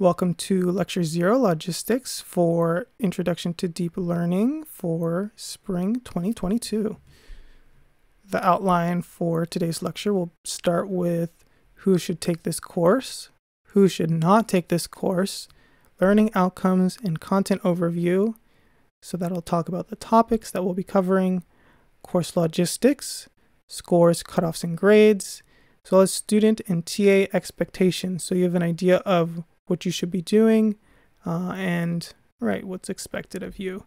Welcome to Lecture Zero Logistics for Introduction to Deep Learning for Spring 2022. The outline for today's lecture will start with who should take this course, who should not take this course, learning outcomes and content overview. So that'll talk about the topics that we'll be covering, course logistics, scores, cutoffs, and grades, as well as student and TA expectations. So you have an idea of what you should be doing, uh, and right, what's expected of you.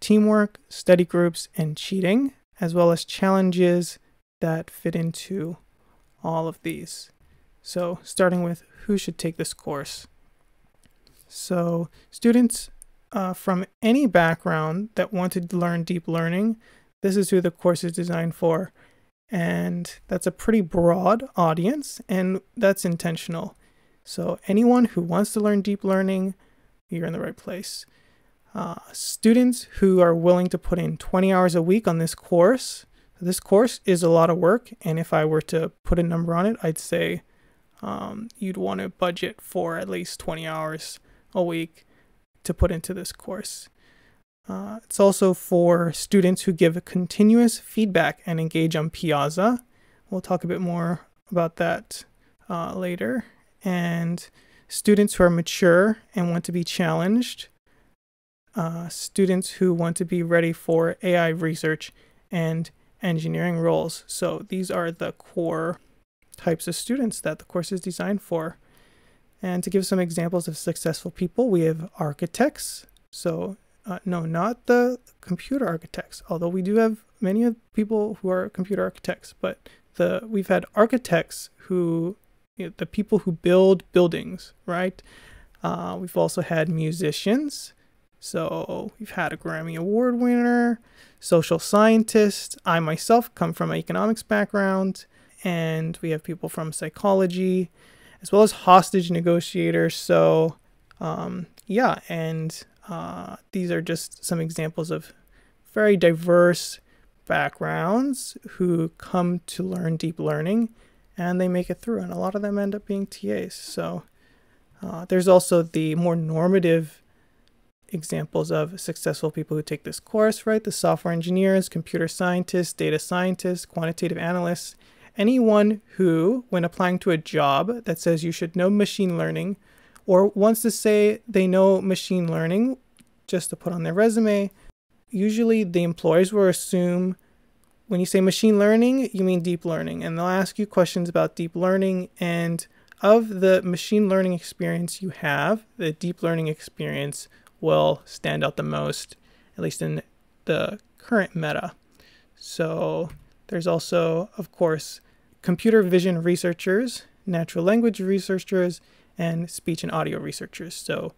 Teamwork, study groups, and cheating, as well as challenges that fit into all of these. So, starting with who should take this course. So, students uh, from any background that want to learn deep learning, this is who the course is designed for. And that's a pretty broad audience, and that's intentional. So, anyone who wants to learn deep learning, you're in the right place. Uh, students who are willing to put in 20 hours a week on this course, this course is a lot of work. And if I were to put a number on it, I'd say um, you'd want to budget for at least 20 hours a week to put into this course. Uh, it's also for students who give continuous feedback and engage on Piazza. We'll talk a bit more about that uh, later and students who are mature and want to be challenged, uh, students who want to be ready for AI research and engineering roles. So these are the core types of students that the course is designed for. And to give some examples of successful people, we have architects. So, uh, no, not the computer architects, although we do have many of people who are computer architects, but the we've had architects who you know, the people who build buildings, right? Uh, we've also had musicians. So we've had a Grammy Award winner, social scientist. I myself come from an economics background, and we have people from psychology, as well as hostage negotiators. So, um, yeah, and uh, these are just some examples of very diverse backgrounds who come to learn deep learning and they make it through. And a lot of them end up being TAs. So uh, there's also the more normative examples of successful people who take this course, right? The software engineers, computer scientists, data scientists, quantitative analysts, anyone who, when applying to a job that says you should know machine learning, or wants to say they know machine learning just to put on their resume, usually the employers will assume when you say machine learning, you mean deep learning, and they'll ask you questions about deep learning. And of the machine learning experience you have, the deep learning experience will stand out the most, at least in the current meta. So there's also, of course, computer vision researchers, natural language researchers, and speech and audio researchers. So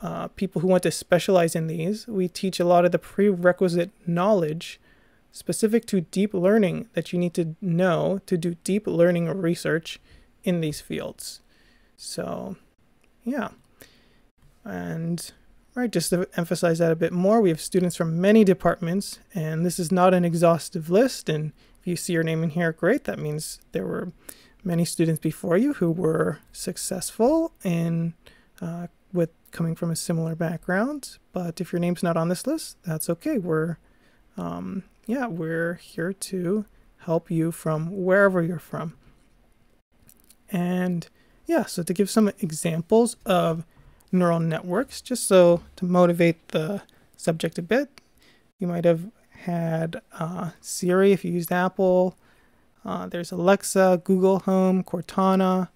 uh, people who want to specialize in these, we teach a lot of the prerequisite knowledge specific to deep learning that you need to know to do deep learning research in these fields. So, yeah. And right, just to emphasize that a bit more, we have students from many departments, and this is not an exhaustive list. And if you see your name in here, great. That means there were many students before you who were successful in uh, with coming from a similar background. But if your name's not on this list, that's okay. We're um, yeah, we're here to help you from wherever you're from. And yeah, so to give some examples of neural networks, just so to motivate the subject a bit, you might have had uh, Siri if you used Apple. Uh, there's Alexa, Google Home, Cortana,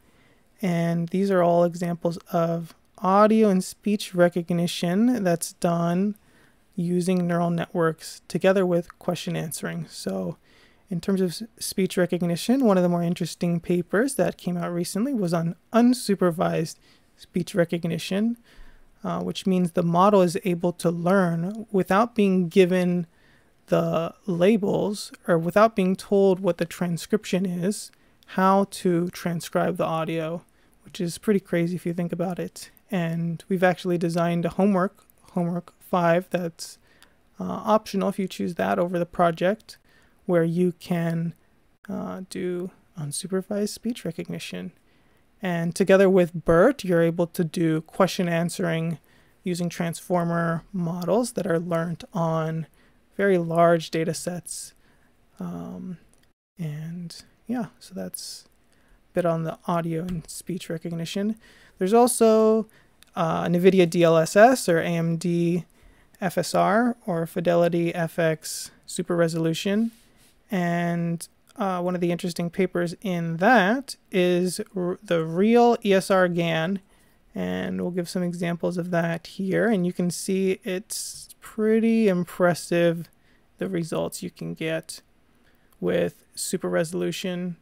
and these are all examples of audio and speech recognition that's done using neural networks together with question answering. So, in terms of speech recognition, one of the more interesting papers that came out recently was on unsupervised speech recognition, uh, which means the model is able to learn without being given the labels or without being told what the transcription is, how to transcribe the audio, which is pretty crazy if you think about it. And we've actually designed a homework, homework 5 that's uh, optional if you choose that over the project, where you can uh, do unsupervised speech recognition. And together with BERT, you're able to do question answering using transformer models that are learned on very large data sets. Um, and yeah, so that's a bit on the audio and speech recognition. There's also uh, NVIDIA DLSS or AMD FSR or FidelityFX Super Resolution. And uh, one of the interesting papers in that is the real ESRGAN. And we'll give some examples of that here. And you can see it's pretty impressive the results you can get with super resolution.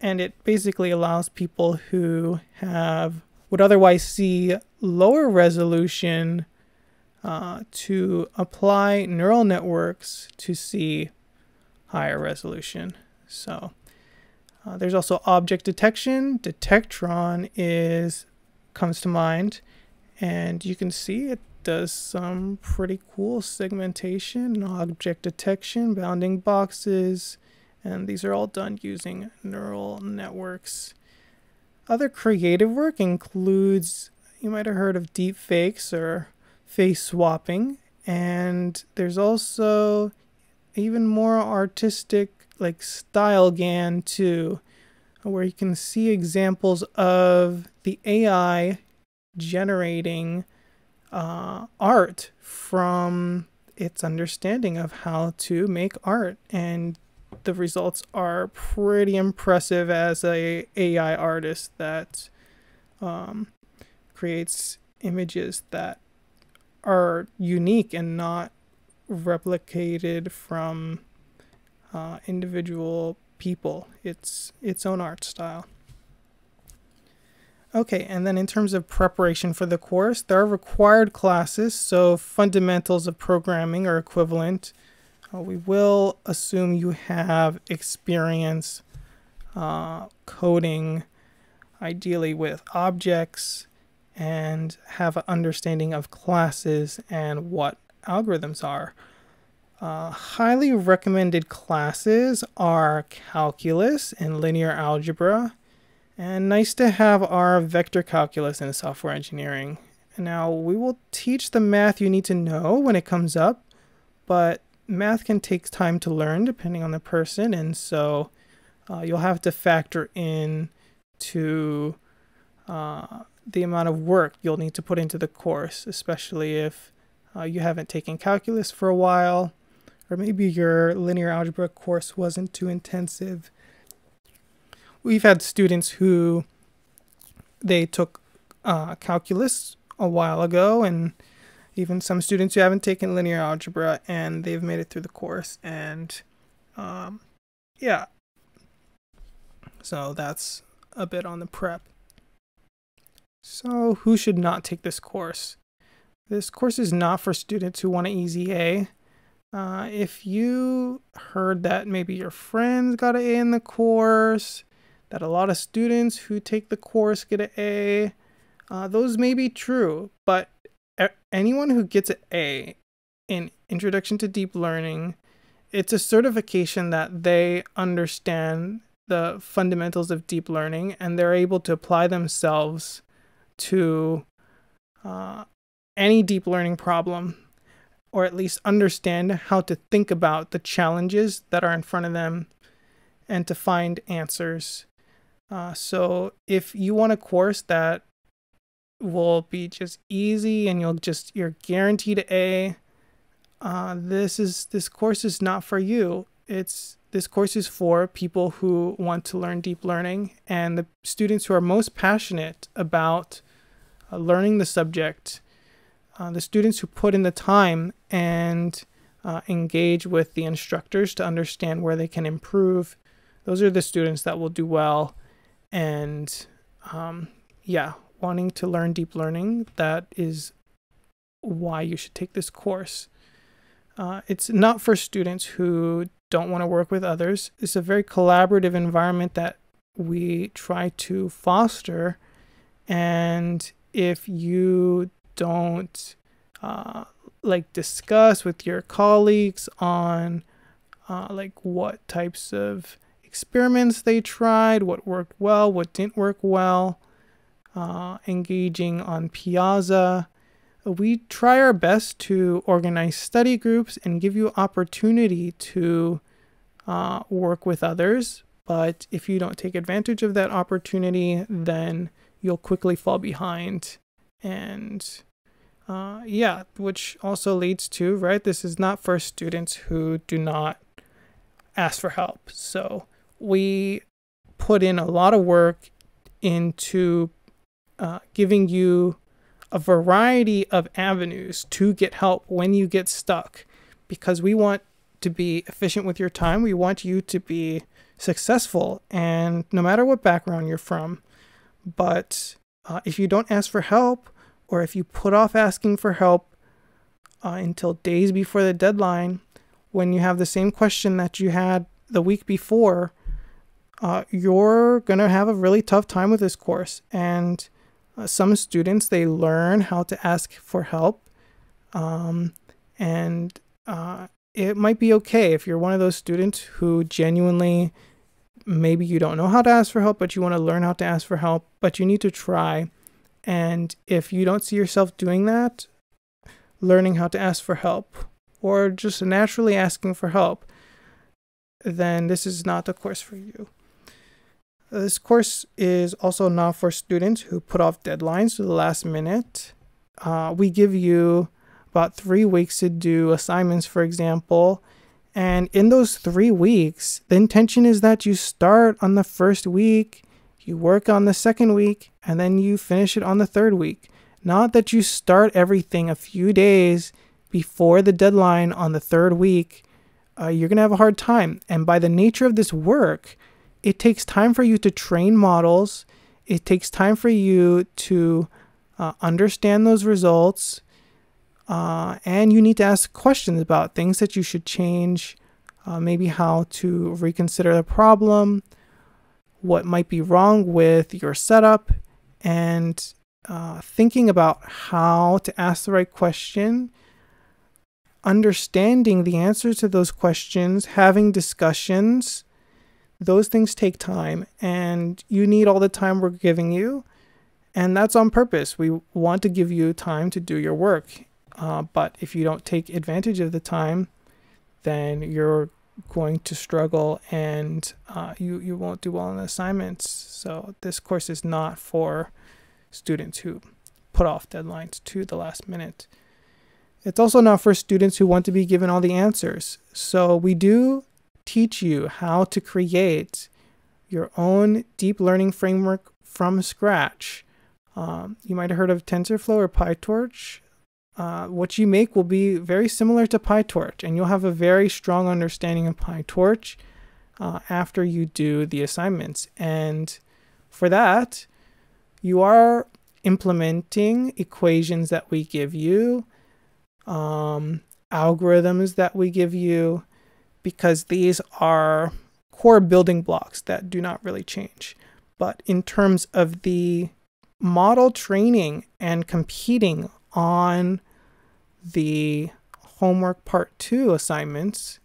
And it basically allows people who have would otherwise see lower resolution uh, to apply neural networks to see higher resolution. So uh, there's also object detection. Detectron is comes to mind, and you can see it does some pretty cool segmentation, object detection, bounding boxes, and these are all done using neural networks. Other creative work includes you might have heard of deep fakes or face swapping, and there's also even more artistic like StyleGAN too, where you can see examples of the AI generating uh, art from its understanding of how to make art and the results are pretty impressive as a AI artist that um, creates images that are unique and not replicated from uh, individual people. It's its own art style. Okay, and then in terms of preparation for the course, there are required classes, so fundamentals of programming are equivalent. Uh, we will assume you have experience uh, coding, ideally with objects, and have an understanding of classes and what algorithms are. Uh, highly recommended classes are calculus and linear algebra, and nice to have our vector calculus in software engineering. Now, we will teach the math you need to know when it comes up, but math can take time to learn depending on the person, and so uh, you'll have to factor in to uh, the amount of work you'll need to put into the course, especially if uh, you haven't taken calculus for a while, or maybe your linear algebra course wasn't too intensive. We've had students who they took uh, calculus a while ago, and even some students who haven't taken linear algebra and they've made it through the course. And um, yeah, so that's a bit on the prep. So, who should not take this course? This course is not for students who want an easy A. Uh, if you heard that maybe your friends got an A in the course, that a lot of students who take the course get an A, uh, those may be true, but anyone who gets an A in Introduction to Deep Learning, it's a certification that they understand the fundamentals of deep learning and they're able to apply themselves to uh, any deep learning problem, or at least understand how to think about the challenges that are in front of them and to find answers. Uh, so, if you want a course that will be just easy and you'll just you're guaranteed A, uh, this is this course is not for you. It's this course is for people who want to learn deep learning and the students who are most passionate about uh, learning the subject, uh, the students who put in the time and uh, engage with the instructors to understand where they can improve. Those are the students that will do well. And um, yeah, wanting to learn deep learning, that is why you should take this course. Uh, it's not for students who don't want to work with others. It's a very collaborative environment that we try to foster. And if you don't uh, like discuss with your colleagues on uh, like what types of experiments they tried, what worked well, what didn't work well, uh, engaging on Piazza. We try our best to organize study groups and give you opportunity to uh, work with others. But if you don't take advantage of that opportunity, then you'll quickly fall behind. And uh, yeah, which also leads to, right, this is not for students who do not ask for help. So we put in a lot of work into uh, giving you a variety of avenues to get help when you get stuck because we want to be efficient with your time. We want you to be successful, and no matter what background you're from. But uh, if you don't ask for help, or if you put off asking for help uh, until days before the deadline, when you have the same question that you had the week before, uh, you're going to have a really tough time with this course. And uh, some students, they learn how to ask for help. Um, and uh, it might be okay if you're one of those students who genuinely maybe you don't know how to ask for help, but you want to learn how to ask for help, but you need to try. And if you don't see yourself doing that, learning how to ask for help or just naturally asking for help, then this is not the course for you. This course is also not for students who put off deadlines to the last minute. Uh, we give you about three weeks to do assignments, for example. And in those three weeks, the intention is that you start on the first week, you work on the second week, and then you finish it on the third week. Not that you start everything a few days before the deadline on the third week. Uh, you're going to have a hard time. And by the nature of this work, it takes time for you to train models. It takes time for you to uh, understand those results uh, and you need to ask questions about things that you should change, uh, maybe how to reconsider the problem, what might be wrong with your setup, and uh, thinking about how to ask the right question, understanding the answers to those questions, having discussions. Those things take time, and you need all the time we're giving you. And that's on purpose. We want to give you time to do your work. Uh, but if you don't take advantage of the time, then you're going to struggle and uh, you, you won't do well on assignments. So this course is not for students who put off deadlines to the last minute. It's also not for students who want to be given all the answers. So we do teach you how to create your own deep learning framework from scratch. Um, you might have heard of TensorFlow or PyTorch. Uh, what you make will be very similar to PyTorch, and you'll have a very strong understanding of PyTorch uh, after you do the assignments. And for that, you are implementing equations that we give you, um, algorithms that we give you, because these are core building blocks that do not really change. But in terms of the model training and competing on the homework part two assignments,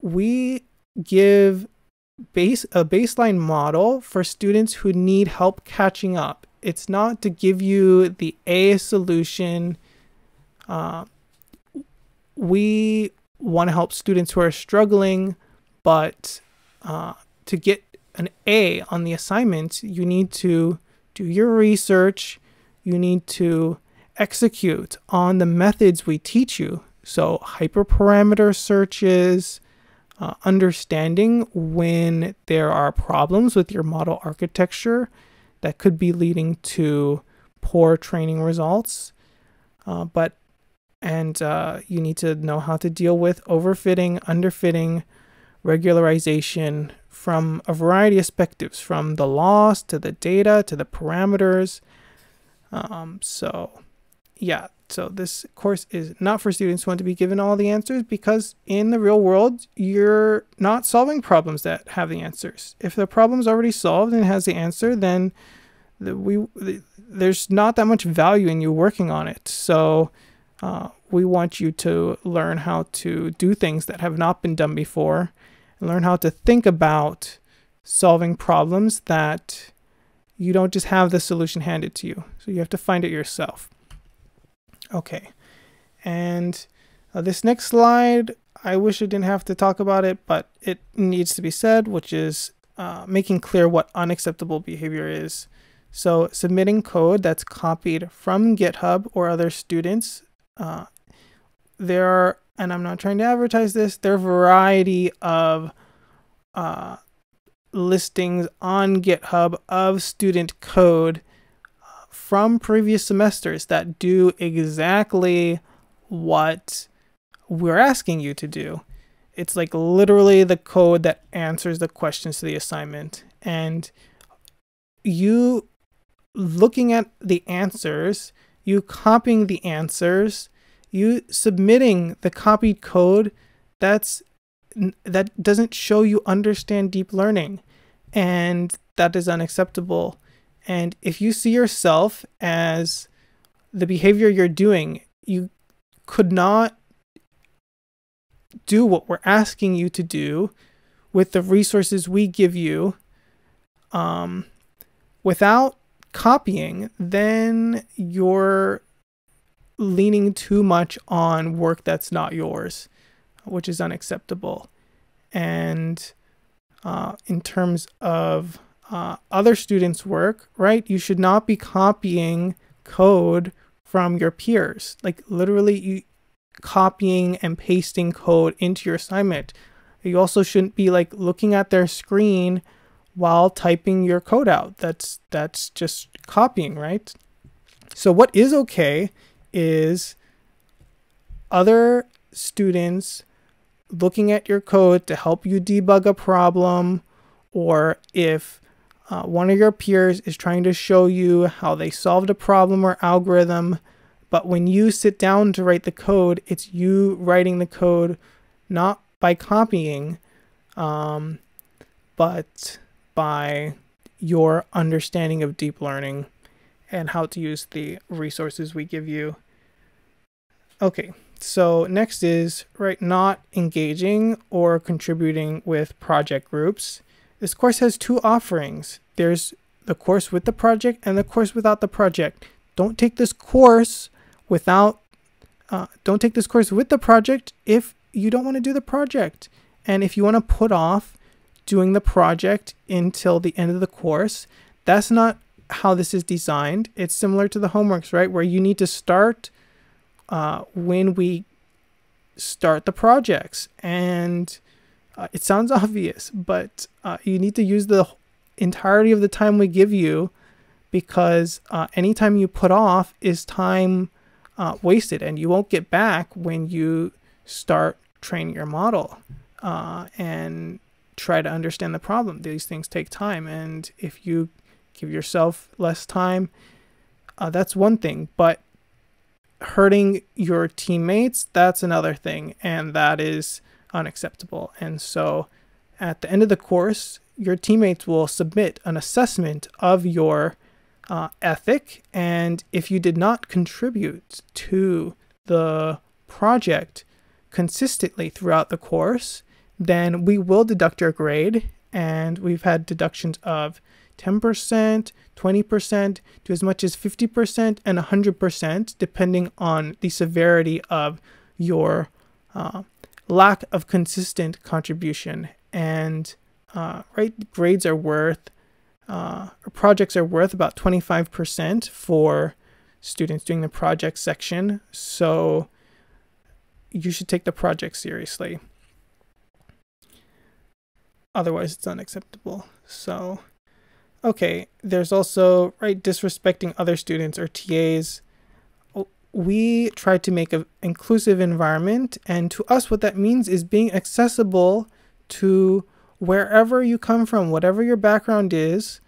we give base a baseline model for students who need help catching up. It's not to give you the A solution. Uh, we want to help students who are struggling, but uh, to get an A on the assignment, you need to do your research. You need to execute on the methods we teach you. So, hyperparameter searches, uh, understanding when there are problems with your model architecture that could be leading to poor training results. Uh, but and uh, you need to know how to deal with overfitting, underfitting, regularization from a variety of perspectives, from the loss to the data to the parameters. Um, so yeah, so this course is not for students who want to be given all the answers because in the real world, you're not solving problems that have the answers. If the problem's already solved and has the answer, then the, we the, there's not that much value in you working on it. So uh, we want you to learn how to do things that have not been done before. and learn how to think about solving problems that you don't just have the solution handed to you. So you have to find it yourself. Okay. And uh, this next slide, I wish I didn't have to talk about it, but it needs to be said, which is uh, making clear what unacceptable behavior is. So submitting code that's copied from GitHub or other students. Uh, there are, and I'm not trying to advertise this, there are a variety of uh, listings on GitHub of student code from previous semesters that do exactly what we're asking you to do. It's like literally the code that answers the questions to the assignment. And you looking at the answers, you copying the answers, you submitting the copied code, that's that doesn't show you understand deep learning and that is unacceptable. And if you see yourself as the behavior you're doing, you could not do what we're asking you to do with the resources we give you um, without copying, then you're leaning too much on work that's not yours, which is unacceptable. And uh, in terms of uh, other students' work, right, you should not be copying code from your peers. Like literally, you copying and pasting code into your assignment. You also shouldn't be like looking at their screen while typing your code out. That's that's just copying, right? So what is okay is other students looking at your code to help you debug a problem or if uh, one of your peers is trying to show you how they solved a problem or algorithm but when you sit down to write the code, it's you writing the code not by copying, um, but by your understanding of deep learning and how to use the resources we give you. Okay, so next is right not engaging or contributing with project groups. This course has two offerings. There's the course with the project and the course without the project. Don't take this course without, uh, don't take this course with the project if you don't want to do the project. And if you want to put off doing the project until the end of the course, that's not how this is designed. It's similar to the homeworks, right? Where you need to start uh, when we start the projects. And uh, it sounds obvious, but uh, you need to use the entirety of the time we give you because uh, anytime you put off is time uh, wasted and you won't get back when you start training your model uh, and try to understand the problem. These things take time, and if you give yourself less time, uh, that's one thing. But hurting your teammates, that's another thing, and that is unacceptable. And so, at the end of the course, your teammates will submit an assessment of your uh, ethic. And if you did not contribute to the project consistently throughout the course, then we will deduct your grade. And we've had deductions of 10%, 20%, to as much as 50% and 100%, depending on the severity of your uh, lack of consistent contribution. And uh, right, grades are worth uh, projects are worth about 25% for students doing the project section. So you should take the project seriously. Otherwise, it's unacceptable. So, okay, there's also, right, disrespecting other students or TAs. We try to make an inclusive environment, and to us, what that means is being accessible to wherever you come from, whatever your background is,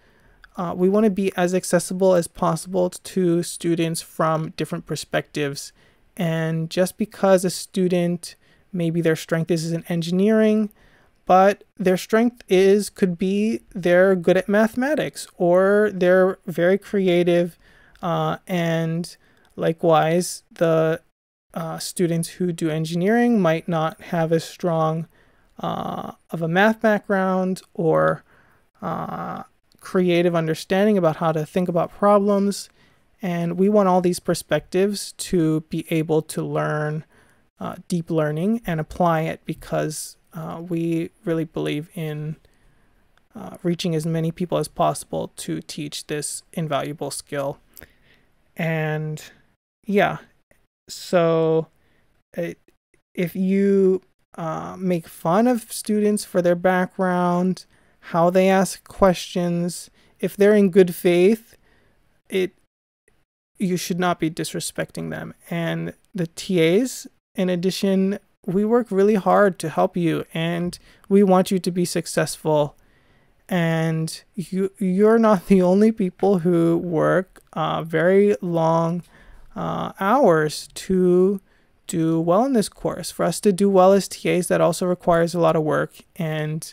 uh, we want to be as accessible as possible to students from different perspectives. And just because a student, maybe their strength is in engineering, but their strength is could be they're good at mathematics or they're very creative uh, and likewise the uh, students who do engineering might not have as strong uh, of a math background or uh, creative understanding about how to think about problems. And we want all these perspectives to be able to learn uh, deep learning and apply it because uh, we really believe in uh, reaching as many people as possible to teach this invaluable skill. And yeah, so it, if you uh, make fun of students for their background, how they ask questions, if they're in good faith, it you should not be disrespecting them. And the TAs, in addition, we work really hard to help you and we want you to be successful. And you you're not the only people who work uh, very long uh, hours to do well in this course. For us to do well as TAs, that also requires a lot of work, and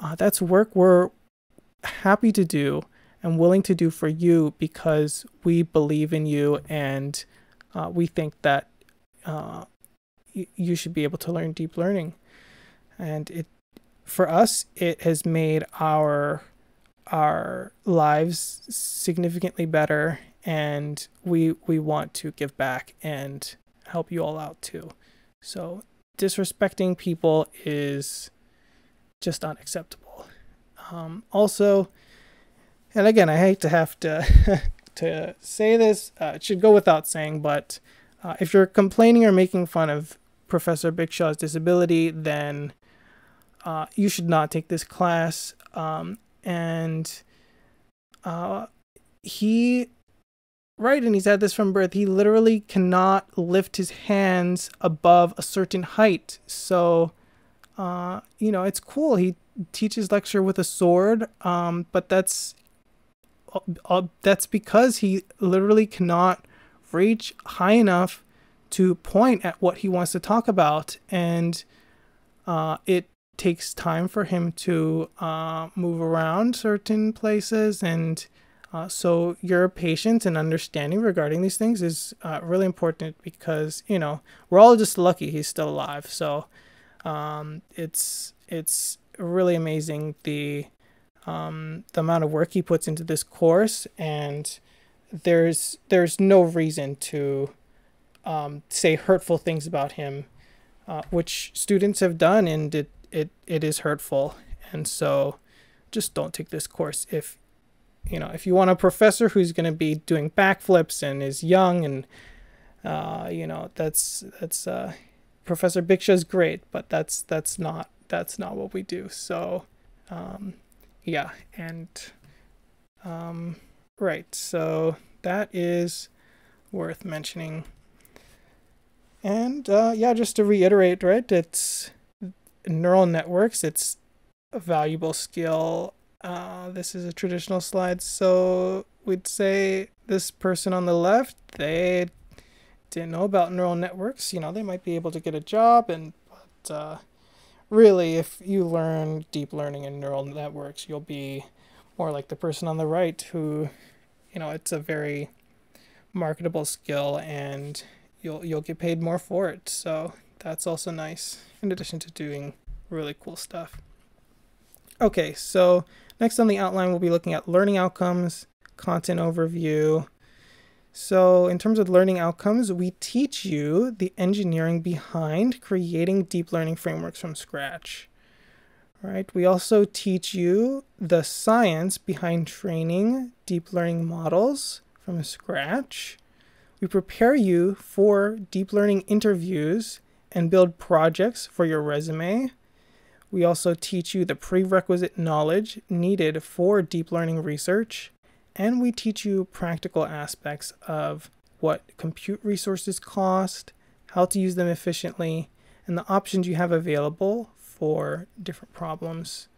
uh, that's work we're happy to do and willing to do for you because we believe in you and uh, we think that uh, you should be able to learn deep learning. And it, for us, it has made our our lives significantly better and we we want to give back and help you all out too. So disrespecting people is just unacceptable. Um, also, and again, I hate to have to to say this. Uh, it should go without saying, but uh, if you're complaining or making fun of Professor Bhiksha's disability, then uh, you should not take this class. Um, and uh, he Right, and he's had this from birth. He literally cannot lift his hands above a certain height. So, uh, you know, it's cool. He teaches lecture with a sword, um, but that's uh, uh, that's because he literally cannot reach high enough to point at what he wants to talk about, and uh, it takes time for him to uh, move around certain places and uh, so your patience and understanding regarding these things is uh, really important because you know we're all just lucky he's still alive. So um, it's it's really amazing the um, the amount of work he puts into this course, and there's there's no reason to um, say hurtful things about him, uh, which students have done, and it, it it is hurtful. And so, just don't take this course if you know, if you want a professor who's going to be doing backflips and is young and, uh, you know, that's that's uh, Professor Bhiksha's great, but that's that's not that's not what we do. So, um, yeah, and um, right, so that is worth mentioning. And uh, yeah, just to reiterate, right, it's neural networks. It's a valuable skill uh, this is a traditional slide, so we'd say this person on the left, they didn't know about neural networks. You know, they might be able to get a job, and but uh, really, if you learn deep learning and neural networks, you'll be more like the person on the right, who, you know, it's a very marketable skill, and you'll you'll get paid more for it. So that's also nice. In addition to doing really cool stuff. Okay, so Next on the outline, we'll be looking at learning outcomes, content overview. So in terms of learning outcomes, we teach you the engineering behind creating deep learning frameworks from scratch. Right? We also teach you the science behind training deep learning models from scratch. We prepare you for deep learning interviews and build projects for your resume. We also teach you the prerequisite knowledge needed for deep learning research, and we teach you practical aspects of what compute resources cost, how to use them efficiently, and the options you have available for different problems.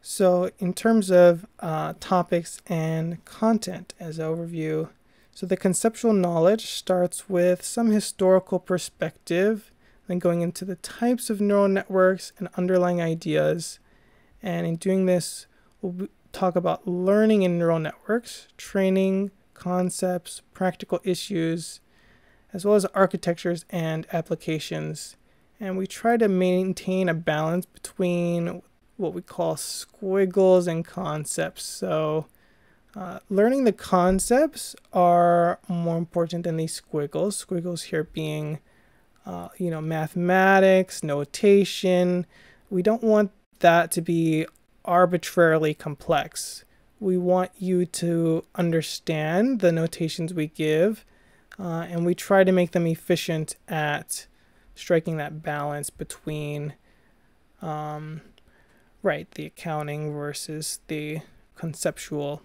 So, in terms of uh, topics and content as overview, so the conceptual knowledge starts with some historical perspective then going into the types of neural networks and underlying ideas. And in doing this, we'll talk about learning in neural networks, training, concepts, practical issues, as well as architectures and applications. And we try to maintain a balance between what we call squiggles and concepts. So, uh, learning the concepts are more important than these squiggles. Squiggles here being, uh, you know, mathematics, notation. We don't want that to be arbitrarily complex. We want you to understand the notations we give, uh, and we try to make them efficient at striking that balance between, um, right, the accounting versus the conceptual.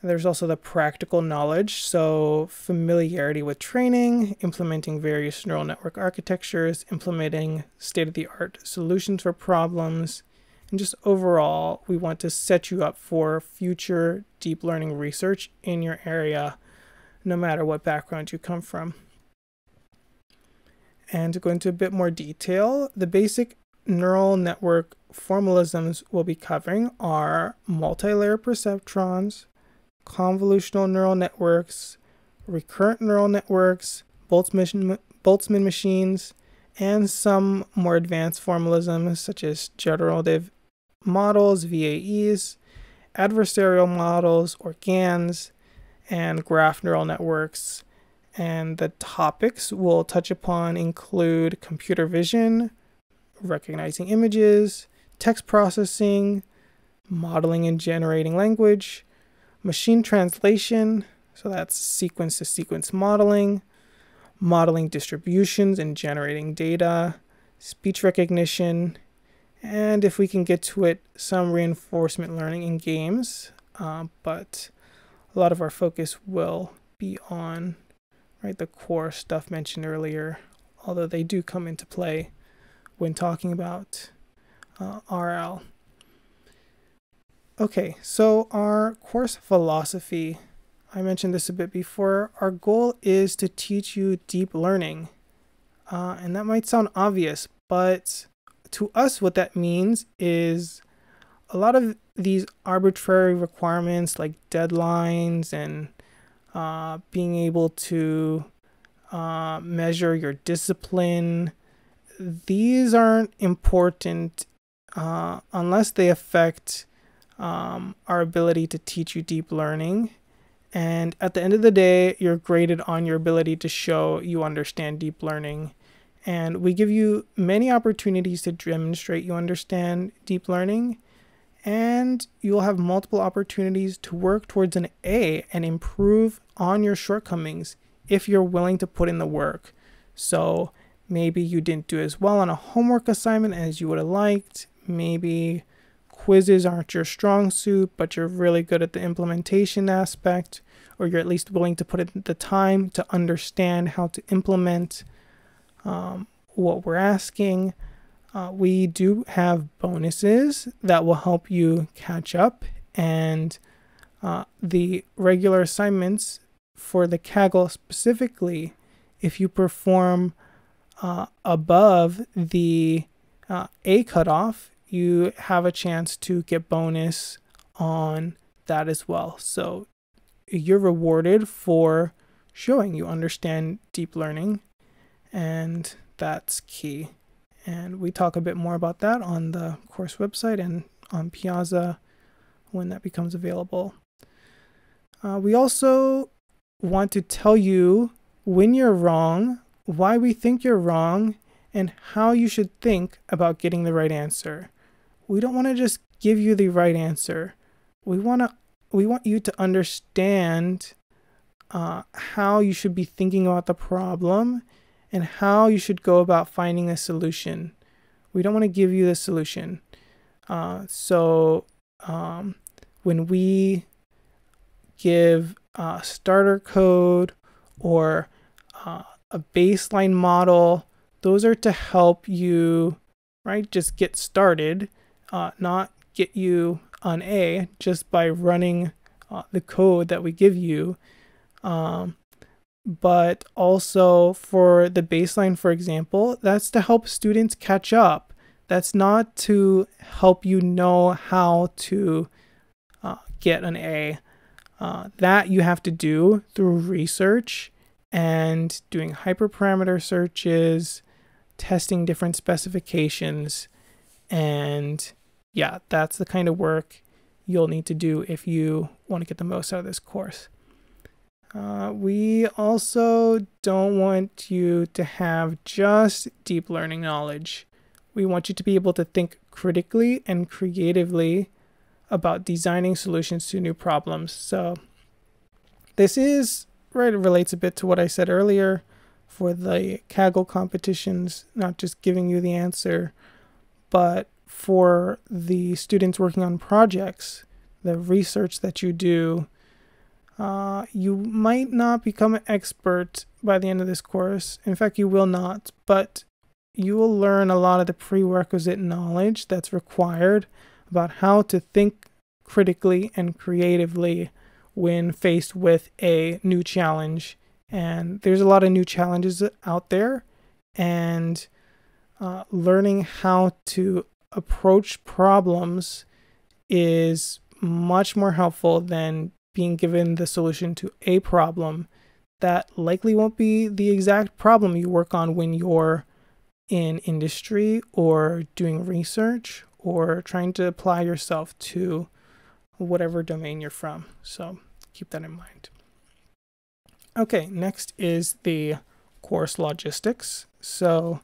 There's also the practical knowledge, so familiarity with training, implementing various neural network architectures, implementing state of the art solutions for problems, and just overall, we want to set you up for future deep learning research in your area, no matter what background you come from. And to go into a bit more detail, the basic neural network formalisms we'll be covering are multi-layer perceptrons, convolutional neural networks, recurrent neural networks, Boltzmann, Boltzmann machines, and some more advanced formalisms such as generative models, VAEs, adversarial models, or GANs, and graph neural networks. And the topics we'll touch upon include computer vision, recognizing images, text processing, modeling and generating language, machine translation, so that's sequence to sequence modeling, modeling distributions and generating data, speech recognition, and if we can get to it, some reinforcement learning in games. Uh, but a lot of our focus will be on right the core stuff mentioned earlier, although they do come into play when talking about uh, RL. Okay, so our course philosophy, I mentioned this a bit before. Our goal is to teach you deep learning. Uh, and that might sound obvious, but to us, what that means is a lot of these arbitrary requirements like deadlines and uh, being able to uh, measure your discipline, these aren't important uh, unless they affect um, our ability to teach you deep learning. And at the end of the day, you're graded on your ability to show you understand deep learning and we give you many opportunities to demonstrate you understand deep learning. And you'll have multiple opportunities to work towards an A and improve on your shortcomings if you're willing to put in the work. So maybe you didn't do as well on a homework assignment as you would have liked. Maybe quizzes aren't your strong suit, but you're really good at the implementation aspect, or you're at least willing to put in the time to understand how to implement um, what we're asking. Uh, we do have bonuses that will help you catch up, and uh, the regular assignments for the Kaggle specifically, if you perform uh, above the uh, A cutoff, you have a chance to get bonus on that as well. So you're rewarded for showing you understand deep learning and that's key. And we talk a bit more about that on the course website and on Piazza when that becomes available. Uh, we also want to tell you when you're wrong, why we think you're wrong, and how you should think about getting the right answer. We don't want to just give you the right answer. We want to we want you to understand uh, how you should be thinking about the problem and how you should go about finding a solution. We don't want to give you the solution. Uh, so um, when we give a starter code or uh, a baseline model, those are to help you, right? Just get started, uh, not get you an A just by running uh, the code that we give you. Um, but also for the baseline, for example, that's to help students catch up. That's not to help you know how to uh, get an A. Uh, that you have to do through research and doing hyperparameter searches, testing different specifications. And yeah, that's the kind of work you'll need to do if you want to get the most out of this course. Uh, we also don't want you to have just deep learning knowledge. We want you to be able to think critically and creatively about designing solutions to new problems. So, this is right, it relates a bit to what I said earlier for the Kaggle competitions, not just giving you the answer, but for the students working on projects, the research that you do uh, you might not become an expert by the end of this course. In fact, you will not, but you will learn a lot of the prerequisite knowledge that's required about how to think critically and creatively when faced with a new challenge. And there's a lot of new challenges out there, and uh, learning how to approach problems is much more helpful than being given the solution to a problem that likely won't be the exact problem you work on when you're in industry or doing research or trying to apply yourself to whatever domain you're from. So keep that in mind. Okay, next is the course logistics. So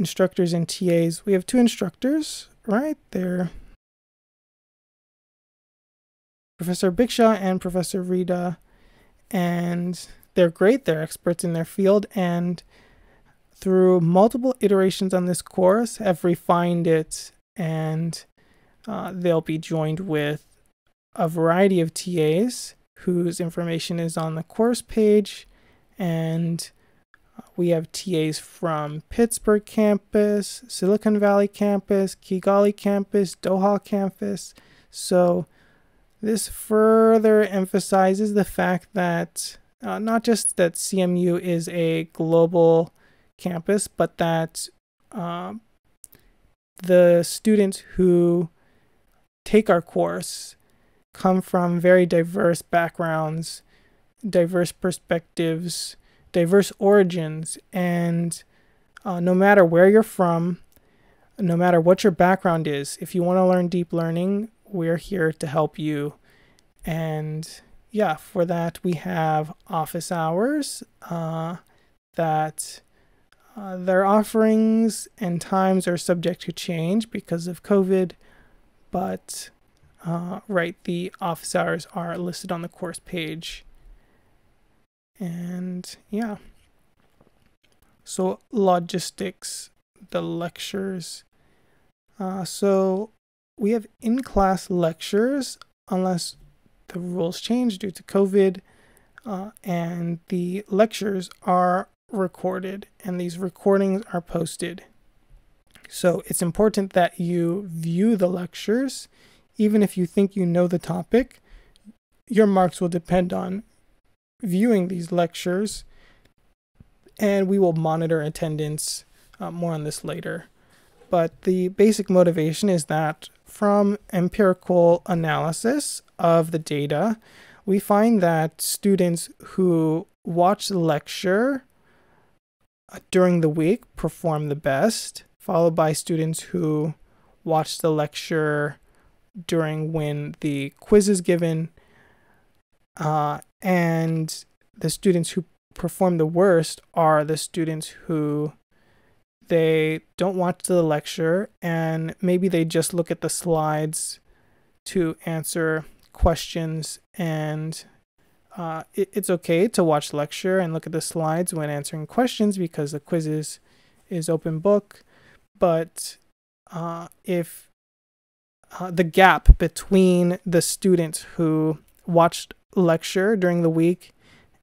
instructors and TAs, we have two instructors, right? They're Professor Bhiksha and Professor Rita, and they're great. They're experts in their field, and through multiple iterations on this course, have refined it, and uh, they'll be joined with a variety of TAs whose information is on the course page, and we have TAs from Pittsburgh campus, Silicon Valley campus, Kigali campus, Doha campus. So this further emphasizes the fact that uh, not just that CMU is a global campus, but that uh, the students who take our course come from very diverse backgrounds, diverse perspectives, diverse origins, and uh, no matter where you're from, no matter what your background is, if you want to learn deep learning, we're here to help you. And yeah, for that, we have office hours uh, that uh, their offerings and times are subject to change because of COVID. But uh, right, the office hours are listed on the course page. And yeah. So, logistics, the lectures. Uh, so, we have in class lectures unless the rules change due to COVID. Uh, and the lectures are recorded and these recordings are posted. So it's important that you view the lectures, even if you think you know the topic. Your marks will depend on viewing these lectures, and we will monitor attendance. Uh, more on this later. But the basic motivation is that from empirical analysis of the data, we find that students who watch the lecture uh, during the week perform the best, followed by students who watch the lecture during when the quiz is given, uh, and the students who perform the worst are the students who they don't watch the lecture and maybe they just look at the slides to answer questions and uh, it, it's okay to watch lecture and look at the slides when answering questions because the quiz is, is open book. But uh, if uh, the gap between the students who watched lecture during the week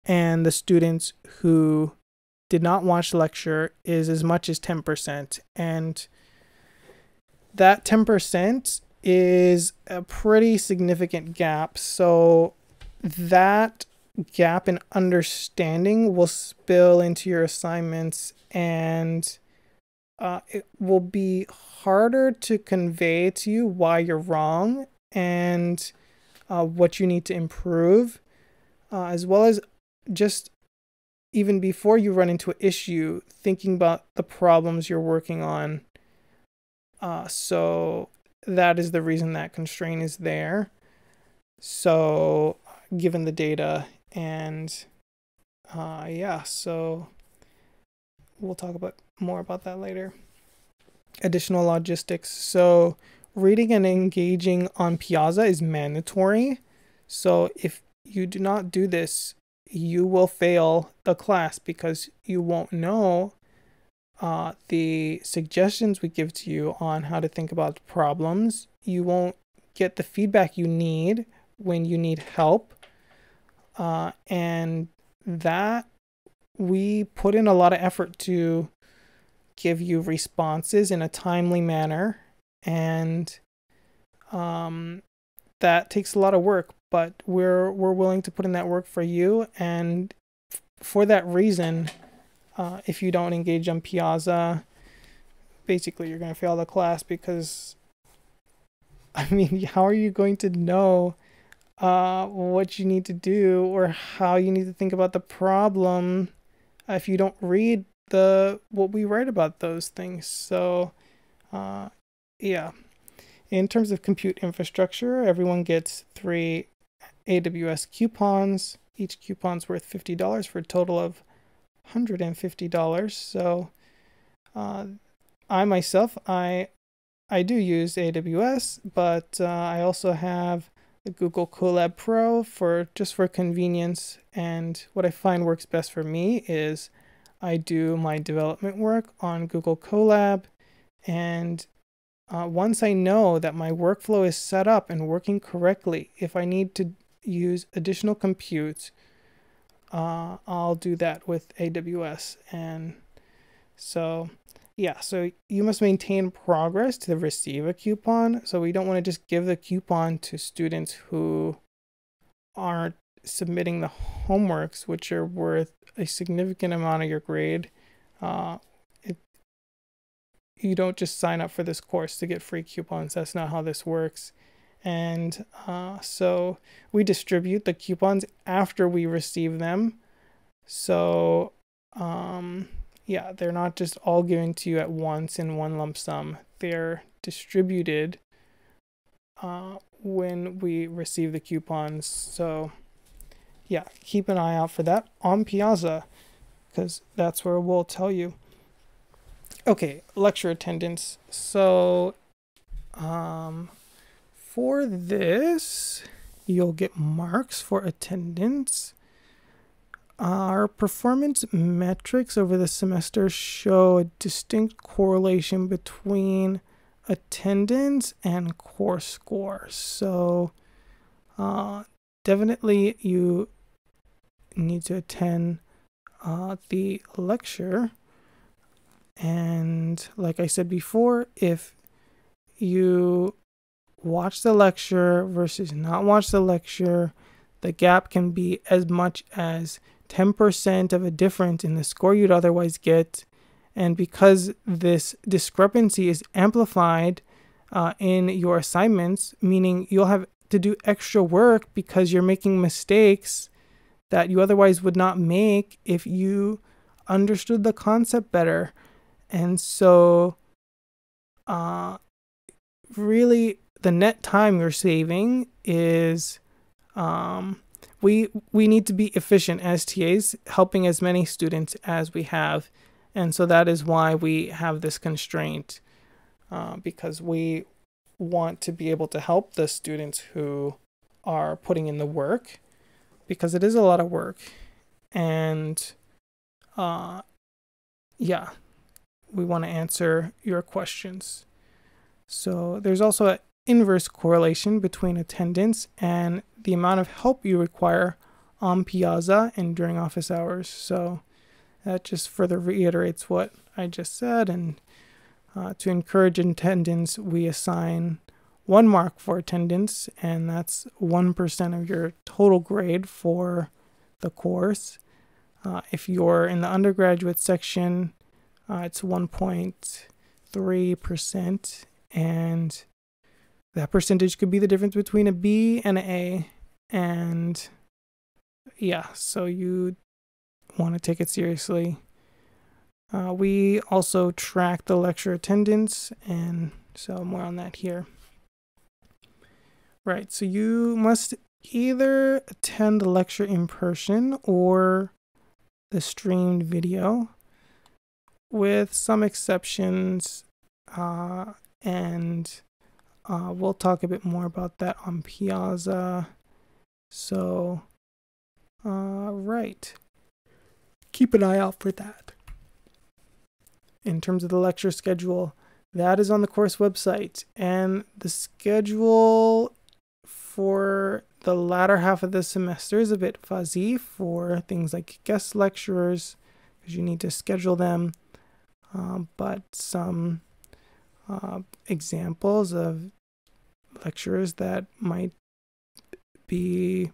and the students who did not watch lecture is as much as 10%. And that 10% is a pretty significant gap. So that gap in understanding will spill into your assignments and uh, it will be harder to convey to you why you're wrong and uh, what you need to improve, uh, as well as just even before you run into an issue, thinking about the problems you're working on. Uh, so that is the reason that constraint is there. So, given the data, and uh, yeah, so we'll talk about more about that later. Additional logistics. So, reading and engaging on Piazza is mandatory. So, if you do not do this, you will fail the class because you won't know uh, the suggestions we give to you on how to think about problems. You won't get the feedback you need when you need help. Uh, and that we put in a lot of effort to give you responses in a timely manner. And um, that takes a lot of work, but we're we're willing to put in that work for you. And for that reason, uh, if you don't engage on Piazza, basically you're gonna fail the class because I mean, how are you going to know uh, what you need to do or how you need to think about the problem if you don't read the what we write about those things? So, uh, yeah. In terms of compute infrastructure, everyone gets three AWS coupons. Each coupon's worth $50 for a total of $150. So, uh, I myself, I I do use AWS, but uh, I also have the Google Colab Pro for just for convenience. And what I find works best for me is I do my development work on Google Colab, and uh, once I know that my workflow is set up and working correctly, if I need to use additional compute, uh, I'll do that with AWS. And so yeah, so you must maintain progress to receive a coupon. So we don't want to just give the coupon to students who aren't submitting the homeworks, which are worth a significant amount of your grade. Uh, you don't just sign up for this course to get free coupons. That's not how this works. And uh, so we distribute the coupons after we receive them. So um, yeah, they're not just all given to you at once in one lump sum. They're distributed uh, when we receive the coupons. So, yeah, keep an eye out for that on Piazza because that's where we'll tell you. Okay, lecture attendance. So, um, for this, you'll get marks for attendance. Our performance metrics over the semester show a distinct correlation between attendance and course score. So, uh, definitely you need to attend uh, the lecture. And like I said before, if you watch the lecture versus not watch the lecture, the gap can be as much as 10% of a difference in the score you'd otherwise get. And because this discrepancy is amplified uh, in your assignments, meaning you'll have to do extra work because you're making mistakes that you otherwise would not make if you understood the concept better. And so, uh, really, the net time you're saving is um, we we need to be efficient as TAs, helping as many students as we have, and so that is why we have this constraint, uh, because we want to be able to help the students who are putting in the work, because it is a lot of work, and uh, yeah, we want to answer your questions. So there's also an inverse correlation between attendance and the amount of help you require on Piazza and during office hours. So that just further reiterates what I just said. And uh, to encourage attendance, we assign one mark for attendance, and that's 1% of your total grade for the course. Uh, if you're in the undergraduate section, uh, it's 1.3%, and that percentage could be the difference between a B and an A. And yeah, so you want to take it seriously. Uh, we also track the lecture attendance, and so more on that here. Right, so you must either attend the lecture in person or the streamed video, with some exceptions, uh, and uh, we'll talk a bit more about that on Piazza. So, uh, right. Keep an eye out for that. In terms of the lecture schedule, that is on the course website. And the schedule for the latter half of the semester is a bit fuzzy for things like guest lecturers, because you need to schedule them. Um, but some uh, examples of lecturers that might be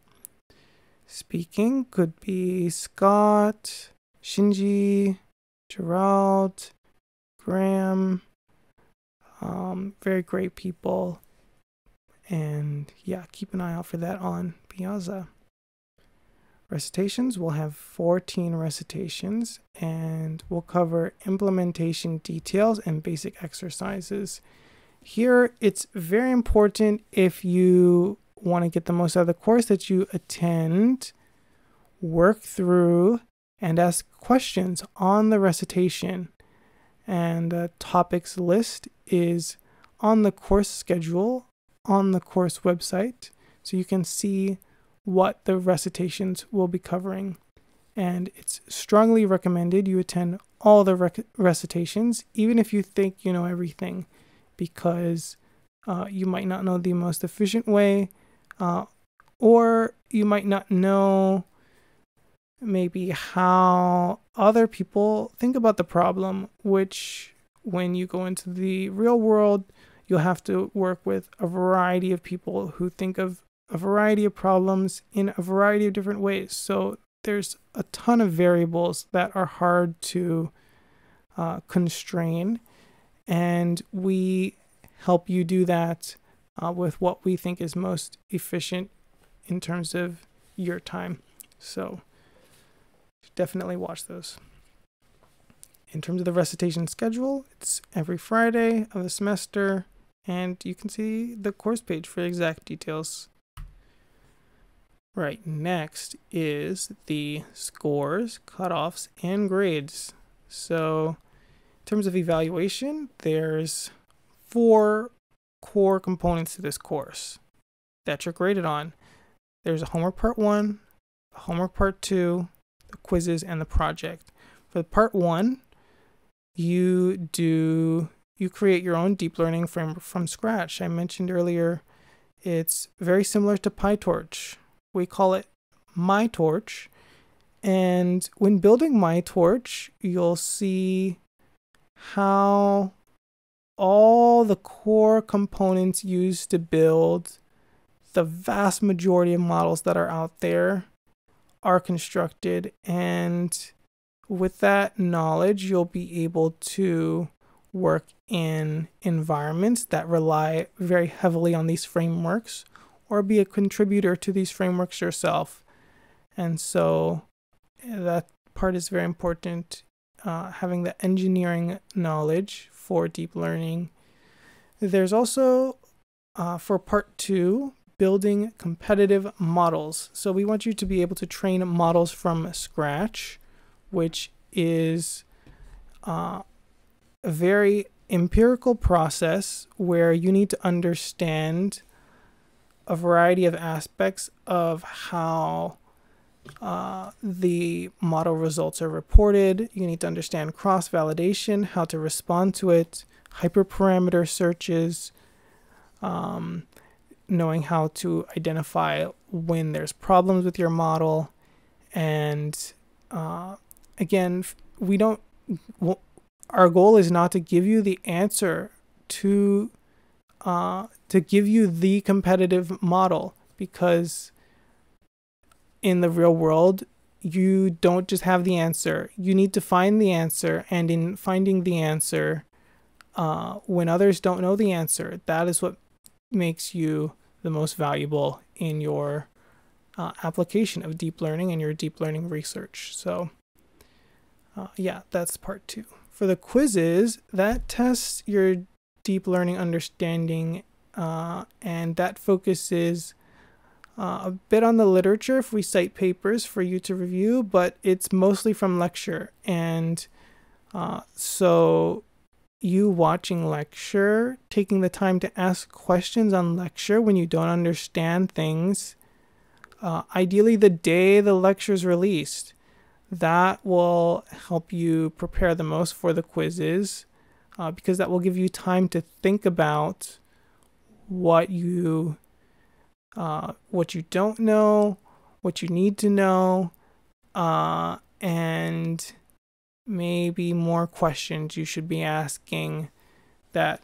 speaking could be Scott, Shinji, Gerald, Graham. Um, very great people. And yeah, keep an eye out for that on Piazza. Recitations, we'll have 14 recitations and we'll cover implementation details and basic exercises. Here, it's very important if you want to get the most out of the course that you attend, work through, and ask questions on the recitation. And the topics list is on the course schedule on the course website so you can see what the recitations will be covering. And it's strongly recommended you attend all the rec- recitations, even if you think you know everything, because uh, you might not know the most efficient way, uh, or you might not know maybe how other people think about the problem, which when you go into the real world, you'll have to work with a variety of people who think of a variety of problems in a variety of different ways. So there's a ton of variables that are hard to uh, constrain, and we help you do that uh, with what we think is most efficient in terms of your time. So definitely watch those. In terms of the recitation schedule, it's every Friday of the semester, and you can see the course page for exact details. Right, next is the scores, cutoffs, and grades. So, in terms of evaluation, there's four core components to this course that you're graded on. There's a homework part one, a homework part two, the quizzes, and the project. For the part one, you do you create your own deep learning framework from scratch. I mentioned earlier it's very similar to PyTorch. We call it MyTorch. And when building MyTorch, you'll see how all the core components used to build the vast majority of models that are out there are constructed. And with that knowledge, you'll be able to work in environments that rely very heavily on these frameworks or be a contributor to these frameworks yourself. And so that part is very important. Uh, having the engineering knowledge for deep learning. There's also, uh, for part two, building competitive models. So we want you to be able to train models from scratch, which is uh, a very empirical process where you need to understand a variety of aspects of how uh, the model results are reported. You need to understand cross validation, how to respond to it, hyperparameter searches, um, knowing how to identify when there's problems with your model. And uh, again, we don't, our goal is not to give you the answer to uh, to give you the competitive model because in the real world, you don't just have the answer. You need to find the answer, and in finding the answer, uh, when others don't know the answer, that is what makes you the most valuable in your uh, application of deep learning and your deep learning research. So, uh, yeah, that's part two. For the quizzes, that tests your deep learning understanding, uh, and that focuses uh, a bit on the literature if we cite papers for you to review, but it's mostly from lecture. And uh, so, you watching lecture, taking the time to ask questions on lecture when you don't understand things, uh, ideally the day the lecture is released that will help you prepare the most for the quizzes uh, because that will give you time to think about what you uh, what you don't know, what you need to know, uh, and maybe more questions you should be asking that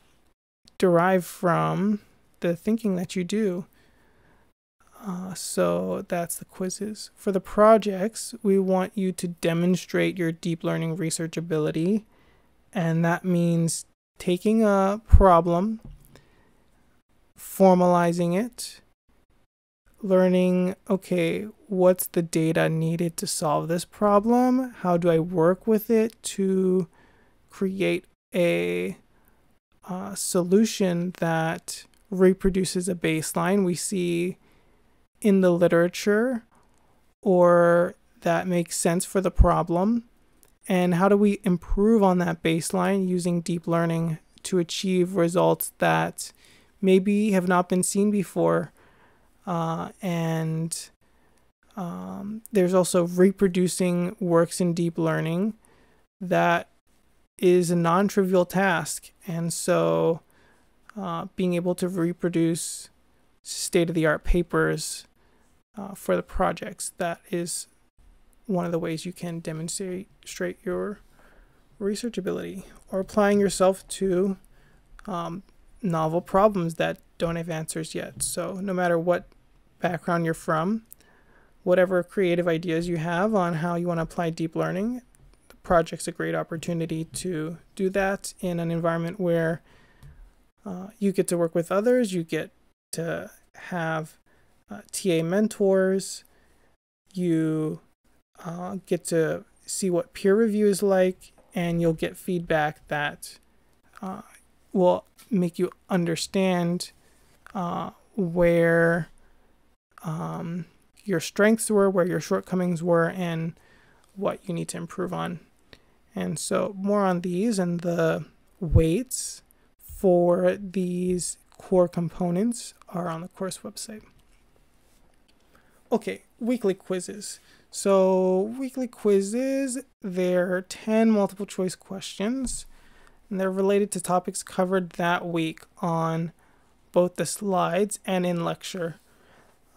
derive from the thinking that you do. Uh, so that's the quizzes. For the projects, we want you to demonstrate your deep learning research ability. And that means taking a problem, formalizing it, learning, okay, what's the data needed to solve this problem? How do I work with it to create a uh, solution that reproduces a baseline? We see in the literature or that makes sense for the problem? And how do we improve on that baseline using deep learning to achieve results that maybe have not been seen before? Uh, and um, there's also reproducing works in deep learning that is a non trivial task. And so uh, being able to reproduce state of the art papers uh, for the projects. That is one of the ways you can demonstrate your research ability or applying yourself to um, novel problems that don't have answers yet. So, no matter what background you're from, whatever creative ideas you have on how you want to apply deep learning, the project's a great opportunity to do that in an environment where uh, you get to work with others, you get to have uh, TA mentors. You uh, get to see what peer review is like, and you'll get feedback that uh, will make you understand uh, where um, your strengths were, where your shortcomings were, and what you need to improve on. And so, more on these and the weights for these core components are on the course website. Okay, weekly quizzes. So, weekly quizzes, they're 10 multiple choice questions, and they're related to topics covered that week on both the slides and in lecture.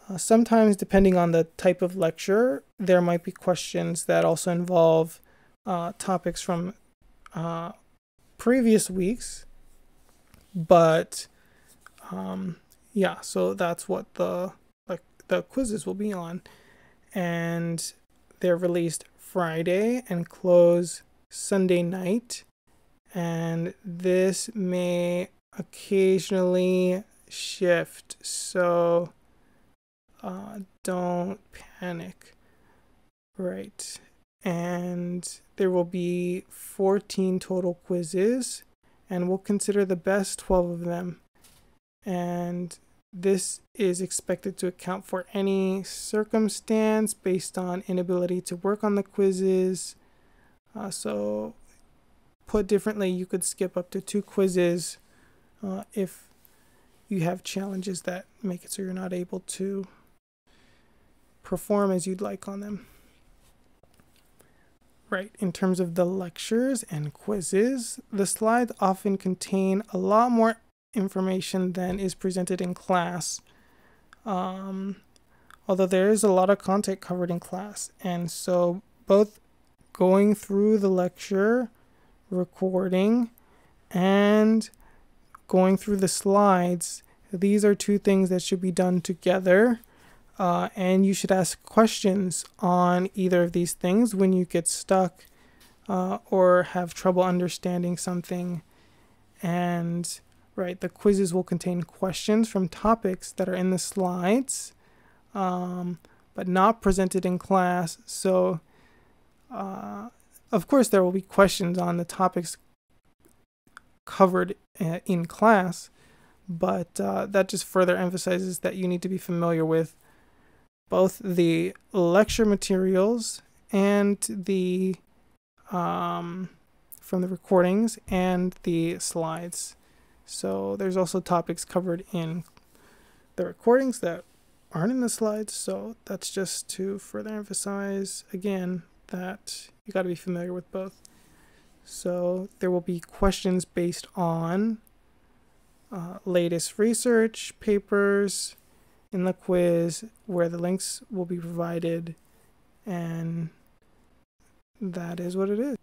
Uh, sometimes, depending on the type of lecture, there might be questions that also involve uh, topics from uh, previous weeks, but um, yeah, so that's what the the quizzes will be on. And they're released Friday and close Sunday night. And this may occasionally shift. So uh, don't panic. Right. And there will be 14 total quizzes, and we'll consider the best 12 of them. And this is expected to account for any circumstance based on inability to work on the quizzes. Uh, so, put differently, you could skip up to two quizzes uh, if you have challenges that make it so you're not able to perform as you'd like on them. Right, in terms of the lectures and quizzes, the slides often contain a lot more information than is presented in class. Um, although there is a lot of content covered in class. And so both going through the lecture, recording, and going through the slides, these are two things that should be done together. Uh, and you should ask questions on either of these things when you get stuck uh, or have trouble understanding something. And right? The quizzes will contain questions from topics that are in the slides, um, but not presented in class. So, uh, Of course, there will be questions on the topics covered uh, in class, but uh, that just further emphasizes that you need to be familiar with both the lecture materials and the um, from the recordings and the slides. So there's also topics covered in the recordings that aren't in the slides. So that's just to further emphasize again that you got to be familiar with both. So there will be questions based on uh, latest research papers in the quiz where the links will be provided and that is what it is.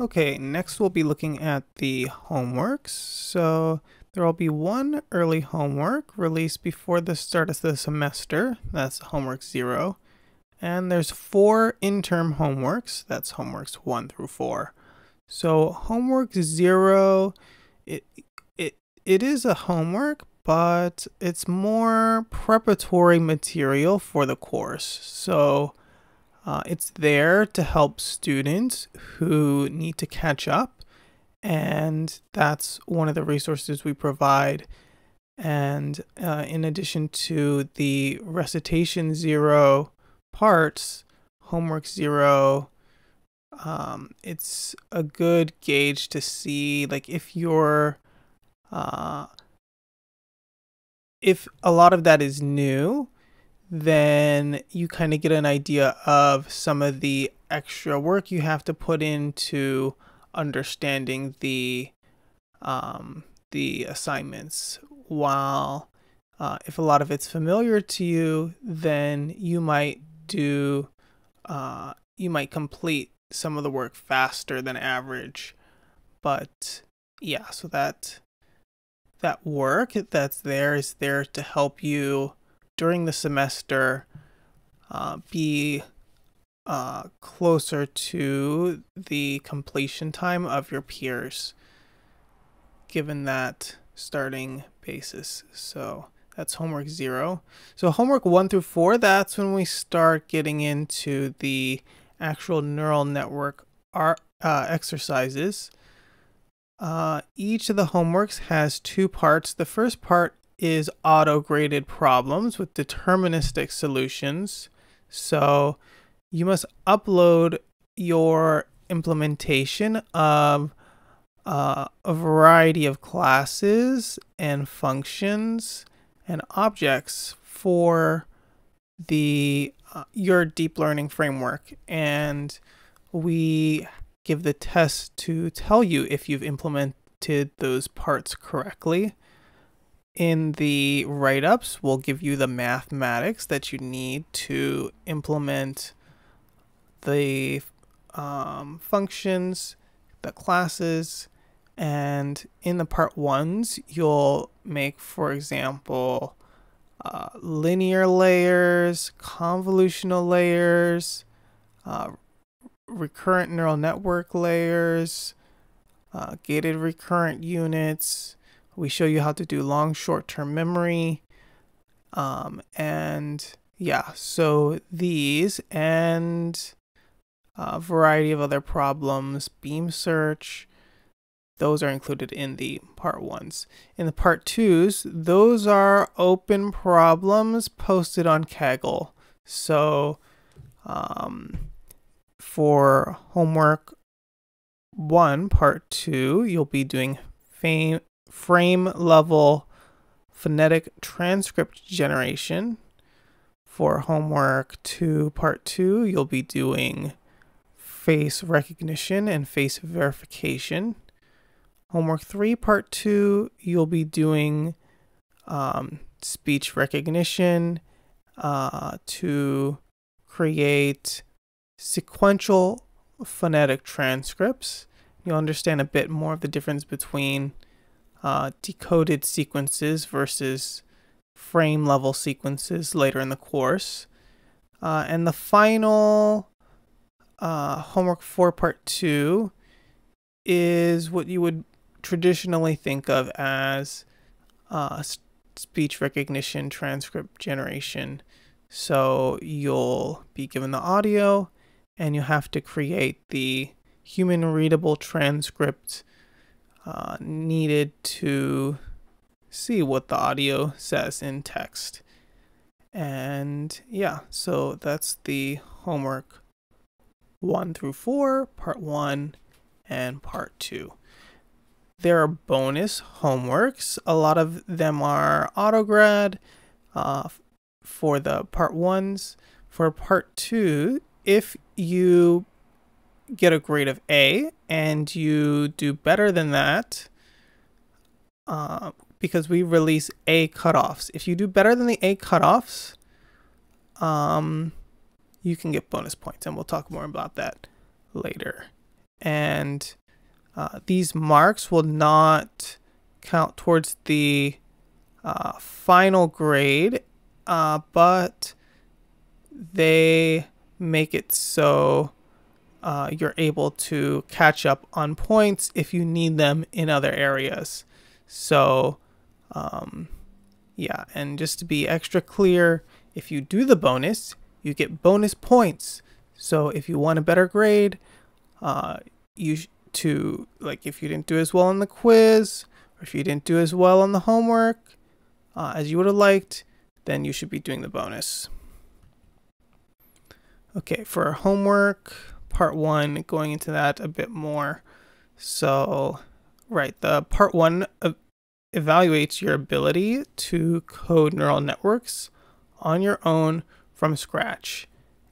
Okay, next we'll be looking at the homeworks. So there will be one early homework released before the start of the semester. That's homework zero. And there's four interim homeworks. That's homeworks one through four. So homework zero, it it it is a homework, but it's more preparatory material for the course. So uh, it's there to help students who need to catch up, and that's one of the resources we provide. And uh, in addition to the recitation zero parts, homework zero, um, it's a good gauge to see like if you're uh, if a lot of that is new, then you kind of get an idea of some of the extra work you have to put into understanding the um, the assignments. While uh, if a lot of it's familiar to you, then you might do uh, you might complete some of the work faster than average. But yeah, so that that work that's there is there to help you during the semester uh, be uh, closer to the completion time of your peers, given that starting basis. So that's homework zero. So homework one through four, that's when we start getting into the actual neural network uh, exercises. Uh, each of the homeworks has two parts. The first part is auto graded problems with deterministic solutions. So you must upload your implementation of uh, a variety of classes and functions and objects for the uh, your deep learning framework and we give the test to tell you if you've implemented those parts correctly in the write-ups we'll give you the mathematics that you need to implement the um, functions the classes and in the part ones, you'll make, for example, uh, linear layers, convolutional layers, uh, recurrent neural network layers, uh, gated recurrent units. We show you how to do long short term memory. Um, and yeah, so these and a variety of other problems, beam search, those are included in the part ones. In the part twos, those are open problems posted on Kaggle. So um, for homework one, part two, you'll be doing fame, frame level phonetic transcript generation. For homework two, part two, you'll be doing face recognition and face verification homework three, part two, you'll be doing um, speech recognition uh, to create sequential phonetic transcripts. You'll understand a bit more of the difference between uh, decoded sequences versus frame level sequences later in the course. Uh, and the final uh, homework for part two, is what you would traditionally think of as uh, speech recognition transcript generation. So you'll be given the audio and you have to create the human readable transcript uh, needed to see what the audio says in text. And yeah, so that's the homework one through four, part one, and part two. There are bonus homeworks. A lot of them are AutoGrad uh, for the part ones. For part two, if you get a grade of A and you do better than that, uh, because we release A cutoffs. If you do better than the A cutoffs, um, you can get bonus points, and we'll talk more about that later. And uh, these marks will not count towards the uh, final grade, uh, but they make it so uh, you're able to catch up on points if you need them in other areas. So, um, yeah, and just to be extra clear, if you do the bonus, you get bonus points. So if you want a better grade, uh, you to like if you didn't do as well on the quiz or if you didn't do as well on the homework uh, as you would have liked, then you should be doing the bonus. Okay, for homework, part one, going into that a bit more. So, right, the part one evaluates your ability to code neural networks on your own from scratch.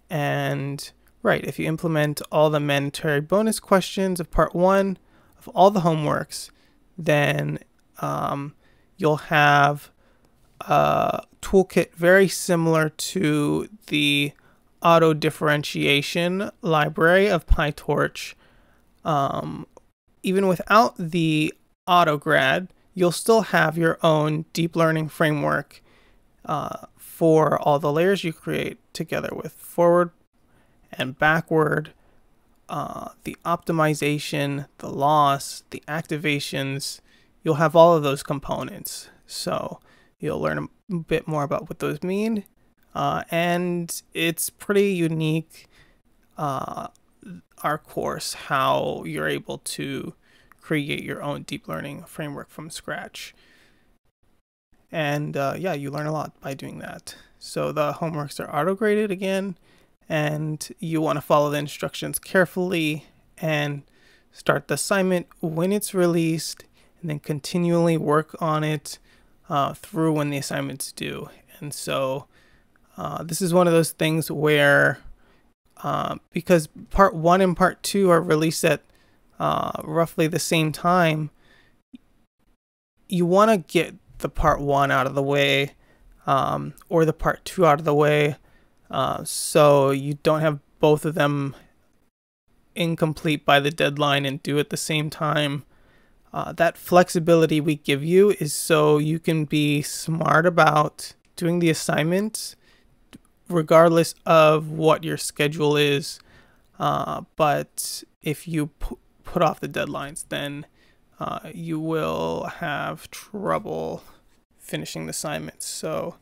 And right, if you implement all the mandatory bonus questions of part one of all the homeworks, then um, you'll have a toolkit very similar to the auto differentiation library of PyTorch. Um, even without the AutoGrad, you'll still have your own deep learning framework uh, for all the layers you create together with forward and backward, uh, the optimization, the loss, the activations. You'll have all of those components. So you'll learn a bit more about what those mean. Uh, and it's pretty unique, uh, our course, how you're able to create your own deep learning framework from scratch. And uh, yeah, you learn a lot by doing that. So the homeworks are auto graded again, and you want to follow the instructions carefully and start the assignment when it's released, and then continually work on it uh, through when the assignment's due. And so uh, this is one of those things where, uh, because part one and part two are released at uh, roughly the same time, you want to get the part one out of the way um, or the part two out of the way uh, so you don't have both of them incomplete by the deadline and do at the same time. Uh, that flexibility we give you is so you can be smart about doing the assignments regardless of what your schedule is. Uh, but if you put off the deadlines, then uh, you will have trouble finishing the assignments. So,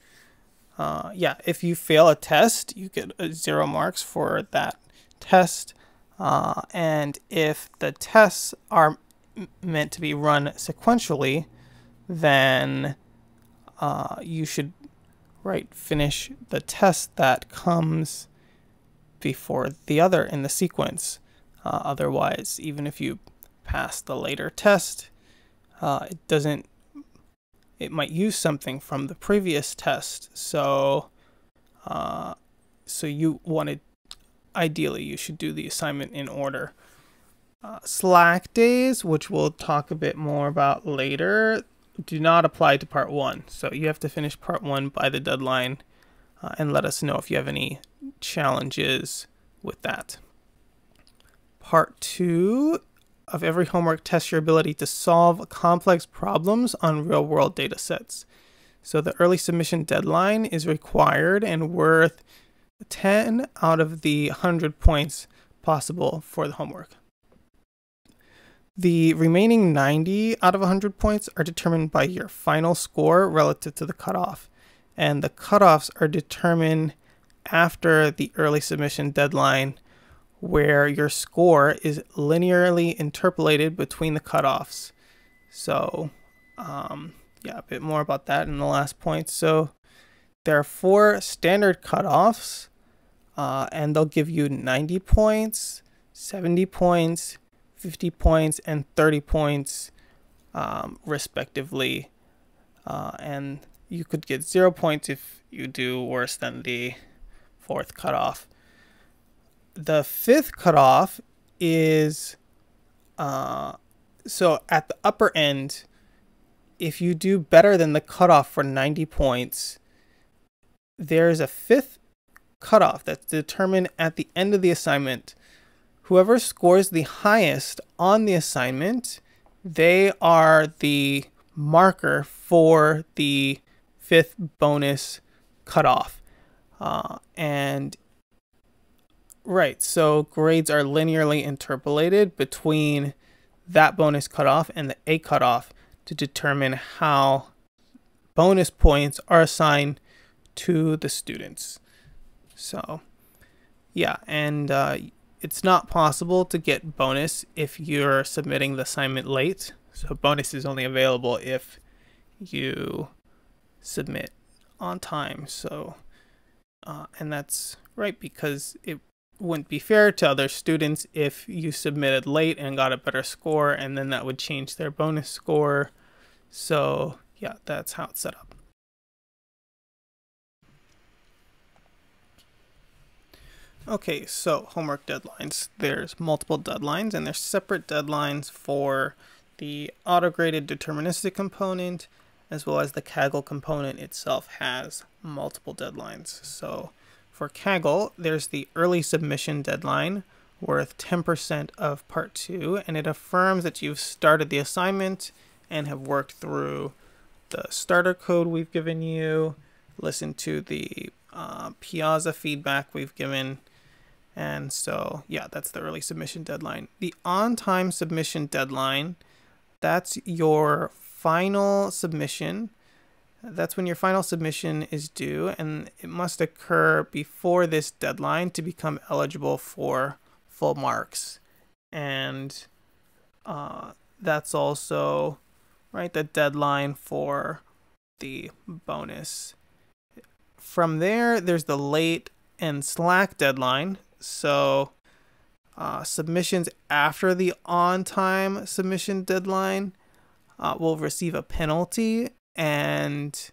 uh, yeah, if you fail a test, you get zero marks for that test. Uh, and if the tests are meant to be run sequentially, then uh, you should right finish the test that comes before the other in the sequence. Uh, otherwise, even if you pass the later test, uh, it doesn't, it might use something from the previous test. So, uh, so you wanted, ideally, you should do the assignment in order. Uh, slack days, which we'll talk a bit more about later, do not apply to part one. So you have to finish part one by the deadline uh, and let us know if you have any challenges with that. Part two of every homework tests your ability to solve complex problems on real world data sets. So the early submission deadline is required and worth 10 out of the 100 points possible for the homework. The remaining 90 out of 100 points are determined by your final score relative to the cutoff, and the cutoffs are determined after the early submission deadline where your score is linearly interpolated between the cutoffs. So, um, yeah, a bit more about that in the last point. So, there are four standard cutoffs, uh, and they'll give you 90 points, 70 points, 50 points, and 30 points, um, respectively. Uh, and you could get zero points if you do worse than the fourth cutoff. The fifth cutoff is uh, so at the upper end, if you do better than the cutoff for 90 points, there's a fifth cutoff that's determined at the end of the assignment. Whoever scores the highest on the assignment, they are the marker for the fifth bonus cutoff. Uh, and right, so grades are linearly interpolated between that bonus cutoff and the A cutoff to determine how bonus points are assigned to the students. So, yeah, and uh, it's not possible to get bonus if you're submitting the assignment late. So, bonus is only available if you submit on time. So, uh, and that's right because it wouldn't be fair to other students if you submitted late and got a better score, and then that would change their bonus score. So, yeah, that's how it's set up. Okay, so homework deadlines. There's multiple deadlines, and there's separate deadlines for the auto-graded deterministic component as well as the Kaggle component itself has multiple deadlines. So for Kaggle, there's the early submission deadline worth 10% of part two, and it affirms that you've started the assignment and have worked through the starter code we've given you, listened to the uh, Piazza feedback we've given, and so yeah, that's the early submission deadline. The on-time submission deadline, that's your final submission. That's when your final submission is due, and it must occur before this deadline to become eligible for full marks. And uh, that's also right the deadline for the bonus. From there, there's the late and slack deadline. So uh, submissions after the on time submission deadline uh, will receive a penalty and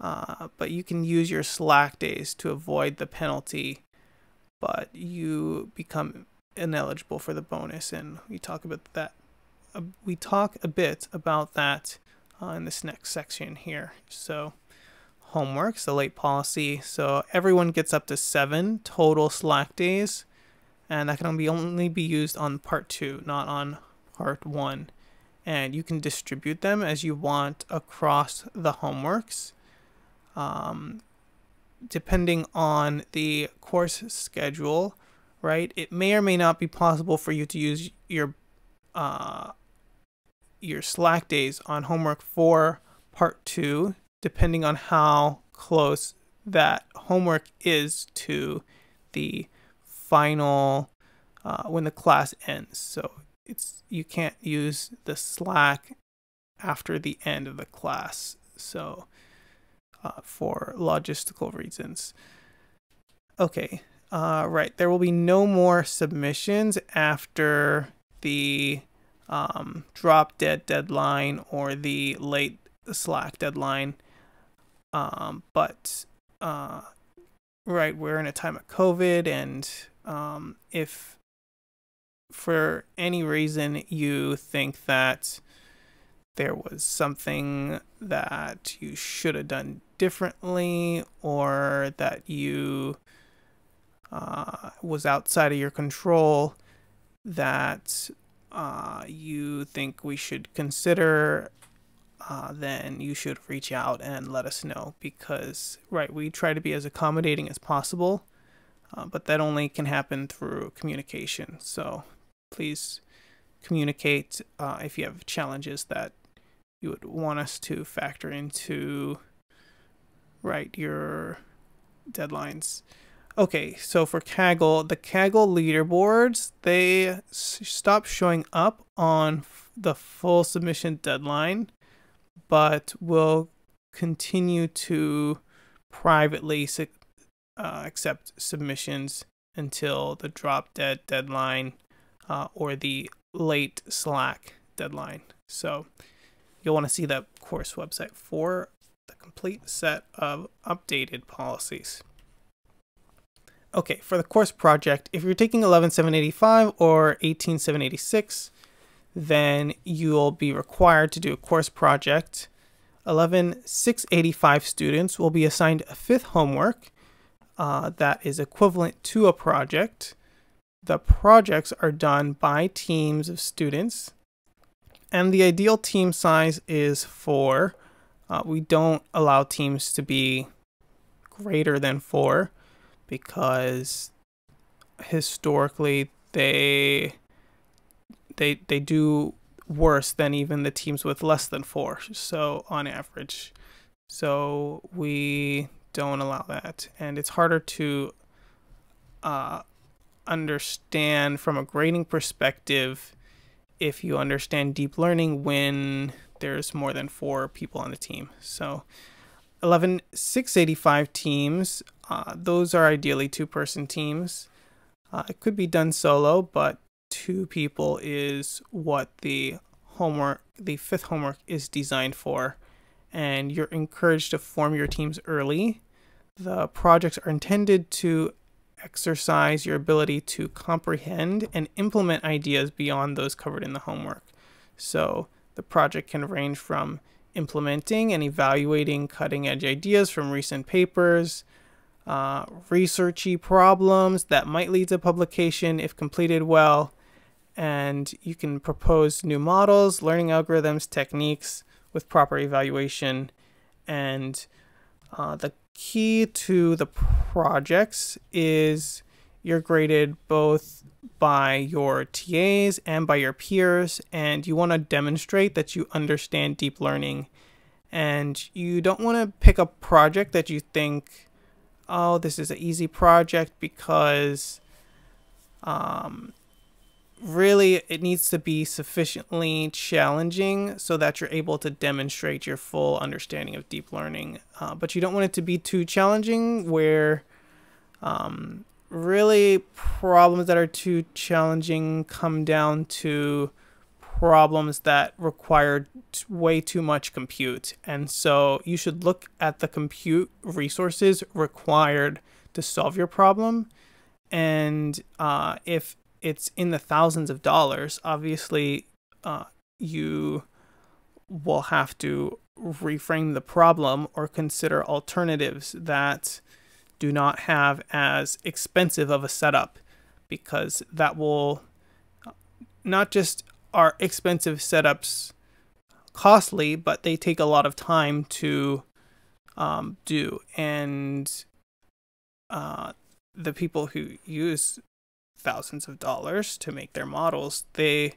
uh, but you can use your slack days to avoid the penalty but you become ineligible for the bonus and we talk about that uh, we talk a bit about that uh, in this next section here. So homework the late policy so everyone gets up to seven total slack days and that can only be, only be used on part two not on part one and you can distribute them as you want across the homeworks. Um, depending on the course schedule, right? It may or may not be possible for you to use your uh, your slack days on homework for part two, depending on how close that homework is to the final uh, when the class ends. So it's you can't use the slack after the end of the class. So uh, for logistical reasons. Okay uh, right. There will be no more submissions after the um, drop dead deadline or the late slack deadline um, but uh, right we're in a time of covid and um, if for any reason you think that there was something that you should have done differently or that you uh, was outside of your control that uh, you think we should consider uh, then you should reach out and let us know because right we try to be as accommodating as possible uh, but that only can happen through communication. So please communicate uh, if you have challenges that you would want us to factor into right your deadlines. Okay, so for Kaggle, the Kaggle leaderboards, they stop showing up on the full submission deadline, but will continue to privately uh, accept submissions until the drop dead deadline uh, or the late Slack deadline. So you'll want to see the course website for the complete set of updated policies. Okay, for the course project, if you're taking 11785 or 18786, then you'll be required to do a course project. 11685 students will be assigned a fifth homework uh, that is equivalent to a project. The projects are done by teams of students, and the ideal team size is four. Uh, we don't allow teams to be greater than four because historically they they they do worse than even the teams with less than four. So on average, so we don't allow that, and it's harder to uh, understand from a grading perspective if you understand deep learning when there's more than four people on the team. So 11 685 teams uh, those are ideally two person teams uh, it could be done solo but two people is what the homework the fifth homework is designed for. And you're encouraged to form your teams early. The projects are intended to exercise your ability to comprehend and implement ideas beyond those covered in the homework. So the project can range from implementing and evaluating cutting edge ideas from recent papers, uh, researchy problems that might lead to publication if completed well, and you can propose new models, learning algorithms, techniques with proper evaluation. And uh, the key to the projects is you're graded both by your TAs and by your peers, and you want to demonstrate that you understand deep learning. And you don't want to pick a project that you think, oh, this is an easy project because um, really it needs to be sufficiently challenging so that you're able to demonstrate your full understanding of deep learning. Uh, but you don't want it to be too challenging where um, really problems that are too challenging come down to problems that require way too much compute. And so you should look at the compute resources required to solve your problem. And uh, if it's in the thousands of dollars, obviously uh, you will have to reframe the problem or consider alternatives that do not have as expensive of a setup because that will not just are expensive setups costly, but they take a lot of time to um, do. And uh, the people who use thousands of dollars to make their models, they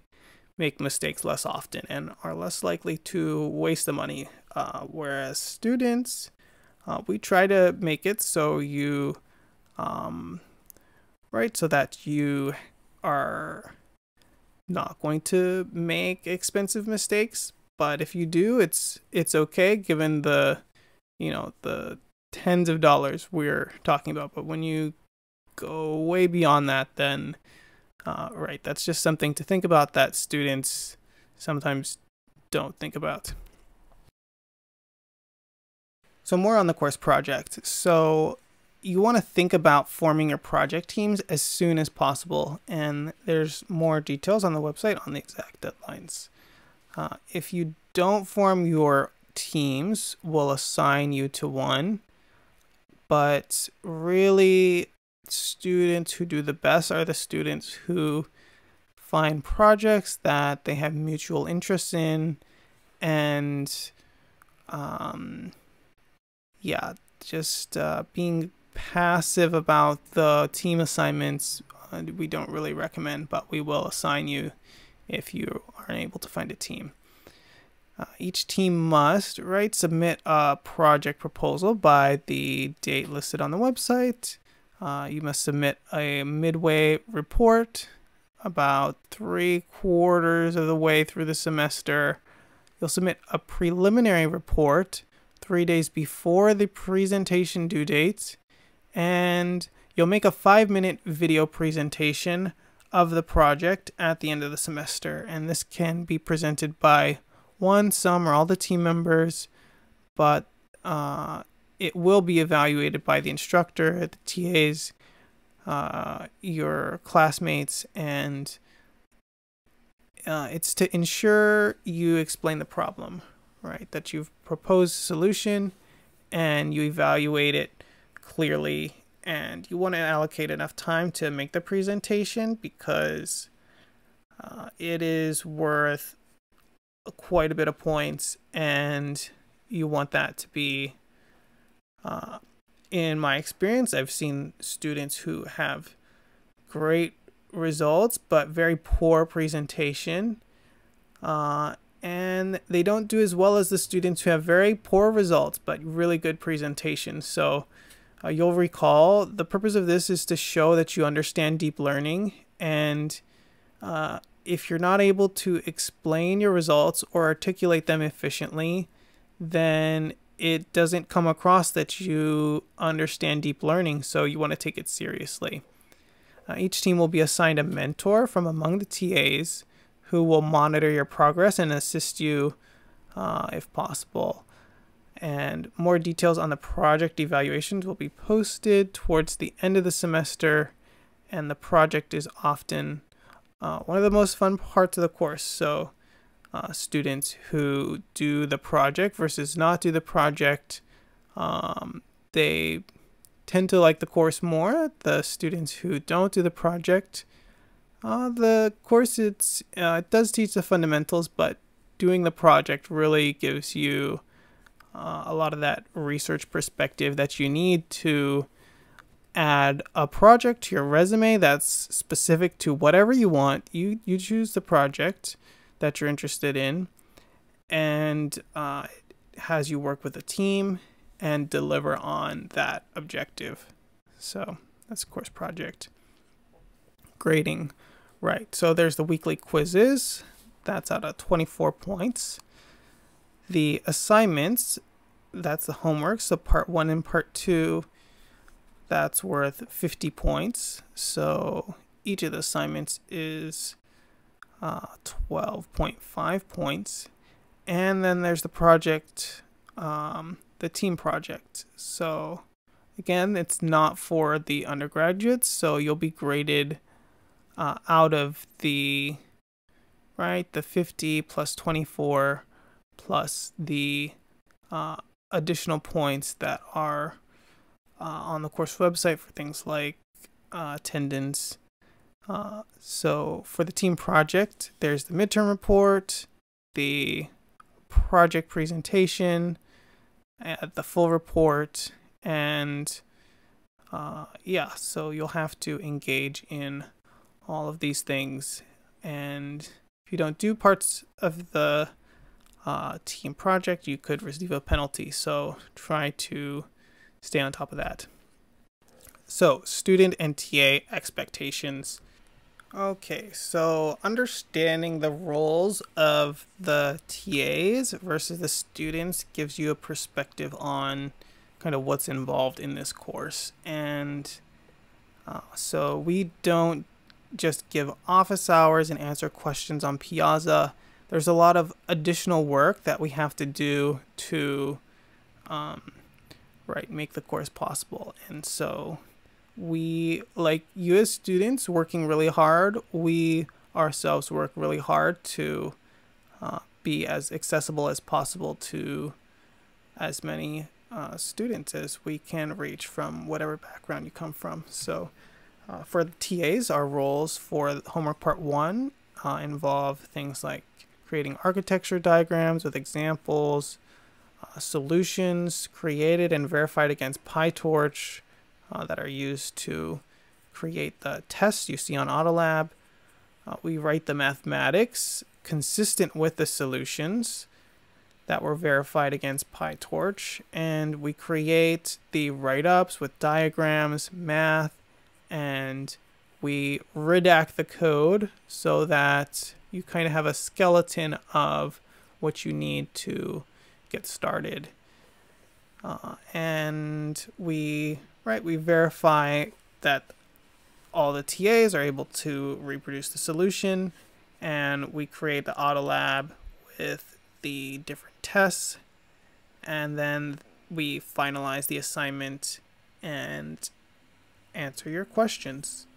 make mistakes less often and are less likely to waste the money. Uh, whereas students, uh, we try to make it so you, um, right, so that you are not going to make expensive mistakes. But if you do, it's it's okay given the, you know, the tens of dollars we're talking about. But when you go way beyond that, then, uh, right, that's just something to think about that students sometimes don't think about. So more on the course project. So you want to think about forming your project teams as soon as possible, and there's more details on the website on the exact deadlines. Uh, if you don't form your teams, we'll assign you to one, but really, students who do the best are the students who find projects that they have mutual interests in and um, yeah, just uh, being passive about the team assignments, uh, we don't really recommend, but we will assign you if you aren't able to find a team. Uh, each team must, right, submit a project proposal by the date listed on the website. Uh, you must submit a midway report about three quarters of the way through the semester. You'll submit a preliminary report three days before the presentation due date, and you'll make a five minute video presentation of the project at the end of the semester. And this can be presented by one, some, or all the team members, but uh, it will be evaluated by the instructor, the TAs, uh, your classmates, and uh, it's to ensure you explain the problem, right? That you've proposed a solution and you evaluate it clearly and you want to allocate enough time to make the presentation because uh, it is worth quite a bit of points and you want that to be uh, in my experience i've seen students who have great results but very poor presentation. Uh, and they don't do as well as the students who have very poor results but really good presentations so uh, you'll recall the purpose of this is to show that you understand deep learning and uh, if you're not able to explain your results or articulate them efficiently then it doesn't come across that you understand deep learning so you want to take it seriously. Uh, each team will be assigned a mentor from among the tas who will monitor your progress and assist you uh, if possible. And more details on the project evaluations will be posted towards the end of the semester and the project is often uh, one of the most fun parts of the course. So uh, students who do the project versus not do the project um, they tend to like the course more the students who don't do the project uh, the course it's uh, it does teach the fundamentals but doing the project really gives you uh, a lot of that research perspective that you need to add a project to your resume that's specific to whatever you want. You you choose the project that you're interested in, and uh, has you work with a team and deliver on that objective. So that's course project. Grading, right? So there's the weekly quizzes. That's out of 24 points. The assignments, that's the homework. So part one and part two, that's worth 50 points. So each of the assignments is 12.5 points. And then there's the project, um, the team project. So again, it's not for the undergraduates. So you'll be graded uh, out of the, right, the 50 plus 24 plus the uh, additional points that are uh, on the course website for things like uh, attendance. Uh, so for the team project, there's the midterm report, the project presentation, uh, the full report, and uh, yeah, so you'll have to engage in all of these things. And if you don't do parts of the uh, team project, you could receive a penalty. So try to stay on top of that. So, student and TA expectations. Okay, so understanding the roles of the TAs versus the students gives you a perspective on kind of what's involved in this course. And uh, so we don't just give office hours and answer questions on Piazza there's a lot of additional work that we have to do to um, right make the course possible and so we like you as students working really hard we ourselves work really hard to uh, be as accessible as possible to as many uh, students as we can reach from whatever background you come from. So uh, for the TAs, our roles for homework part one uh, involve things like creating architecture diagrams with examples, uh, solutions created and verified against PyTorch uh, that are used to create the tests you see on Autolab. Uh, we write the mathematics consistent with the solutions. that were verified against PyTorch. And we create the write ups with diagrams, math, and we redact the code so that you kind of have a skeleton of what you need to get started. Uh, and we right we verify that all the TAs are able to reproduce the solution and we create the Autolab with the different tests and then we finalize the assignment and answer your questions.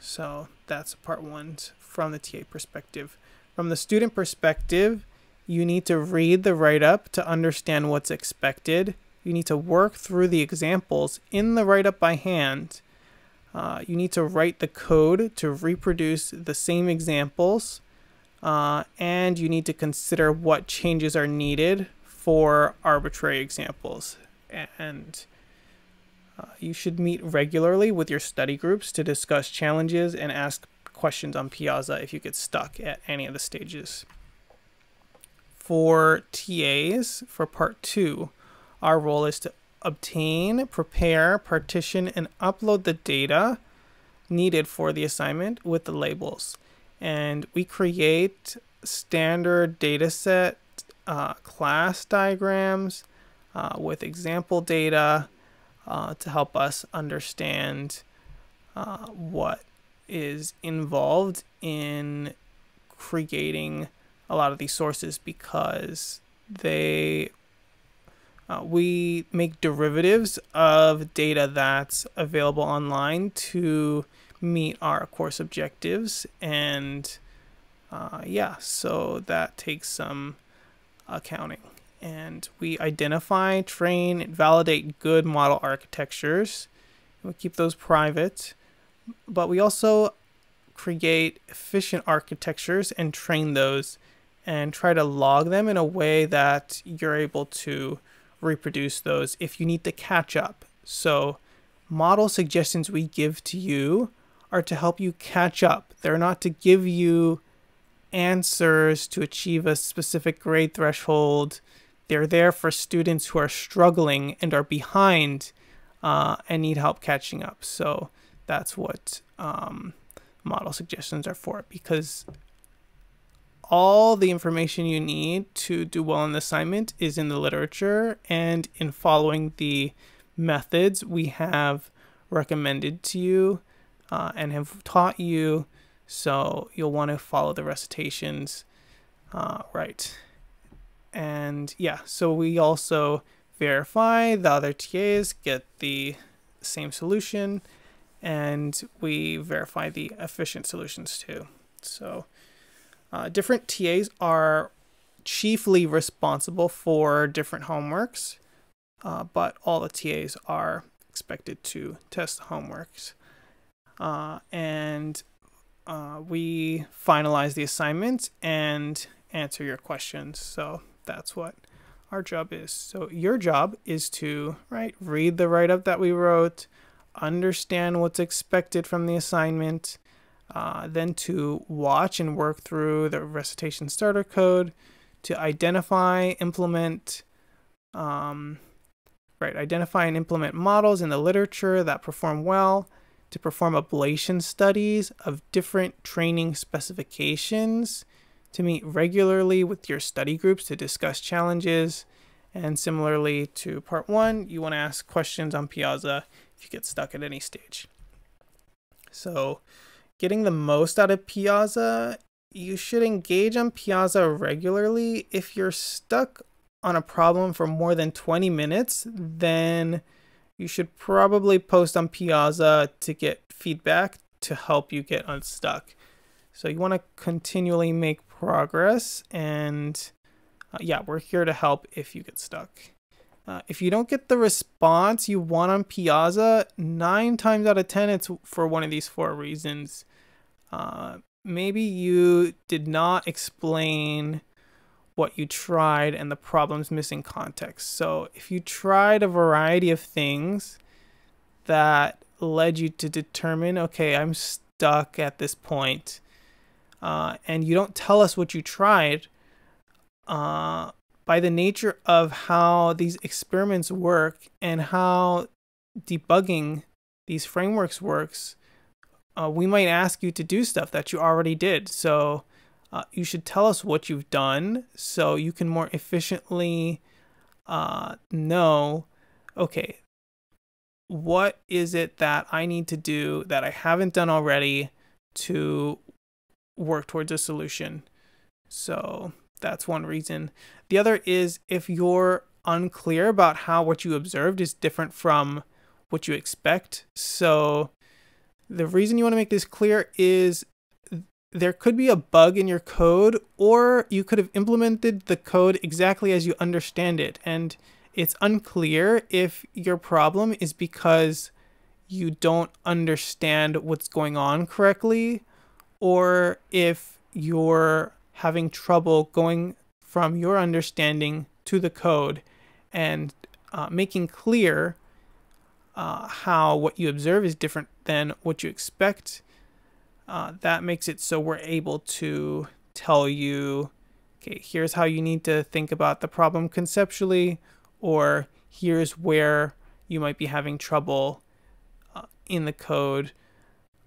So that's part one from the TA perspective. From the student perspective, you need to read the write up to understand what's expected. You need to work through the examples in the write up by hand. Uh, you need to write the code to reproduce the same examples. Uh, and you need to consider what changes are needed for arbitrary examples. And uh, you should meet regularly with your study groups to discuss challenges and ask questions on Piazza if you get stuck at any of the stages. For TAs, for part two, our role is to obtain, prepare, partition, and upload the data needed for the assignment with the labels. And we create standard dataset uh, class diagrams uh, with example data uh, to help us understand uh, what is involved in creating a lot of these sources because they uh, we make derivatives of data that's available online to meet our course objectives. And uh, yeah so that takes some accounting. And we identify, train, validate good model architectures. We keep those private, but we also create efficient architectures and train those and try to log them in a way that you're able to reproduce those if you need to catch up. So, model suggestions we give to you are to help you catch up. They're not to give you answers to achieve a specific grade threshold they're there for students who are struggling and are behind uh, and need help catching up. So that's what um, model suggestions are for because all the information you need to do well in the assignment is in the literature and in following the methods we have recommended to you uh, and have taught you. So you'll want to follow the recitations uh, right. And yeah, so we also verify the other TAs get the same solution and we verify the efficient solutions too. So uh, different TAs are chiefly responsible for different homeworks, uh, but all the TAs are expected to test homeworks. Uh, and uh, we finalize the assignment and answer your questions. So that's what our job is. So your job is to, right, read the write up that we wrote, understand what's expected from the assignment, uh, then to watch and work through the recitation starter code, to identify, implement, um, right, identify and implement models in the literature that perform well, to perform ablation studies of different training specifications to meet regularly with your study groups to discuss challenges. And similarly to part one, you want to ask questions on Piazza if you get stuck at any stage. So, getting the most out of Piazza, you should engage on Piazza regularly. If you're stuck on a problem for more than 20 minutes, then you should probably post on Piazza to get feedback to help you get unstuck. So you want to continually make progress and uh, yeah, we're here to help if you get stuck. Uh, if you don't get the response you want on Piazza, nine times out of 10, it's for one of these four reasons. Uh, maybe you did not explain what you tried and the problem's missing context. So if you tried a variety of things that led you to determine, okay, I'm stuck at this point, uh, and you don't tell us what you tried, uh, by the nature of how these experiments work and how debugging these frameworks works, uh, we might ask you to do stuff that you already did. So uh, you should tell us what you've done so you can more efficiently uh, know, okay, what is it that I need to do that I haven't done already to work towards a solution? So that's one reason. The other is if you're unclear about how what you observed is different from what you expect. So the reason you want to make this clear is there could be a bug in your code, or you could have implemented the code exactly as you understand it. And it's unclear if your problem is because you don't understand what's going on correctly, or if you're having trouble going from your understanding to the code and uh, making clear uh, how what you observe is different than what you expect. Uh, that makes it so we're able to tell you, okay, here's how you need to think about the problem conceptually, or here's where you might be having trouble uh, in the code.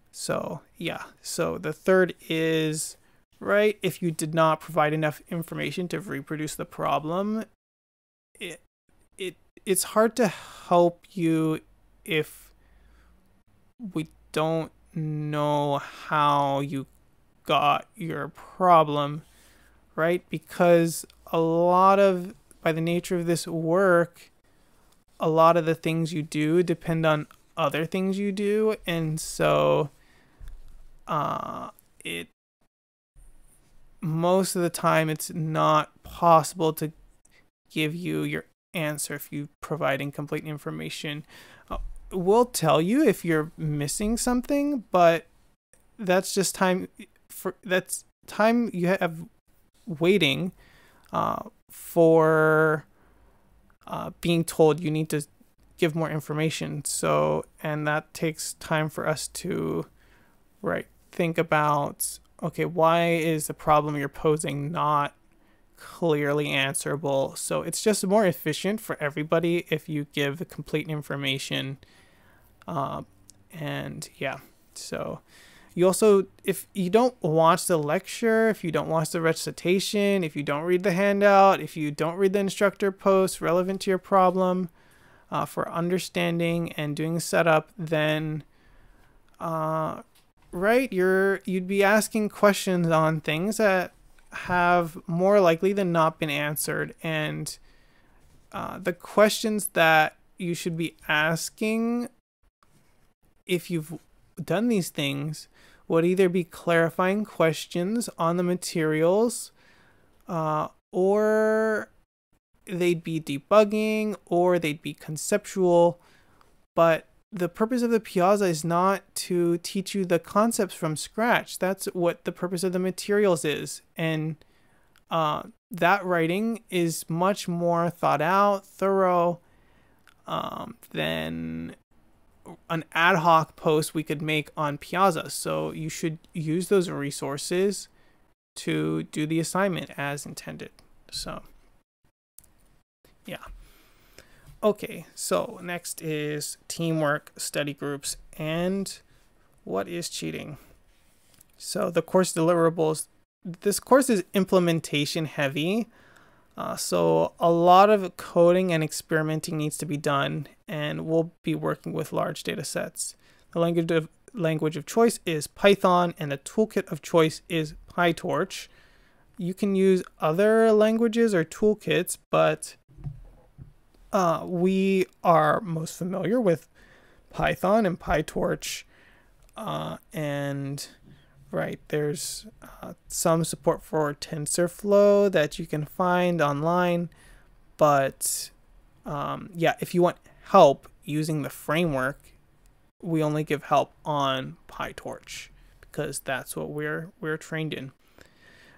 So, yeah. So the third is right? If you did not provide enough information to reproduce the problem it it it's hard to help you if we don't know how you got your problem right? Because a lot of by the nature of this work a lot of the things you do depend on other things you do. And so uh it most of the time it's not possible to give you your answer if you provide incomplete information. Uh, we'll tell you if you're missing something, but that's just time for that's time you have waiting uh, for uh, being told you need to give more information. So, and that takes time for us to, right, think about okay, why is the problem you're posing not clearly answerable? So it's just more efficient for everybody if you give the complete information. Uh, and yeah, so you also, if you don't watch the lecture, if you don't watch the recitation, if you don't read the handout, if you don't read the instructor post relevant to your problem uh, for understanding and doing setup, then uh, right you're you'd be asking questions on things that have more likely than not been answered and uh, the questions that you should be asking if you've done these things would either be clarifying questions on the materials uh, or they'd be debugging or they'd be conceptual but the purpose of the Piazza is not to teach you the concepts from scratch. That's what the purpose of the materials is. And uh, that writing is much more thought out, thorough um, than an ad hoc post we could make on Piazza. So you should use those resources to do the assignment as intended. So, yeah. Okay, so next is teamwork, study groups, and what is cheating? So the course deliverables, this course is implementation heavy. Uh, so a lot of coding and experimenting needs to be done, and we'll be working with large data sets. The language of language of choice is Python, and the toolkit of choice is PyTorch. You can use other languages or toolkits, but uh, we are most familiar with Python and PyTorch, uh, and right there's uh, some support for TensorFlow that you can find online, but um, yeah, if you want help using the framework, we only give help on PyTorch because that's what we're we're trained in.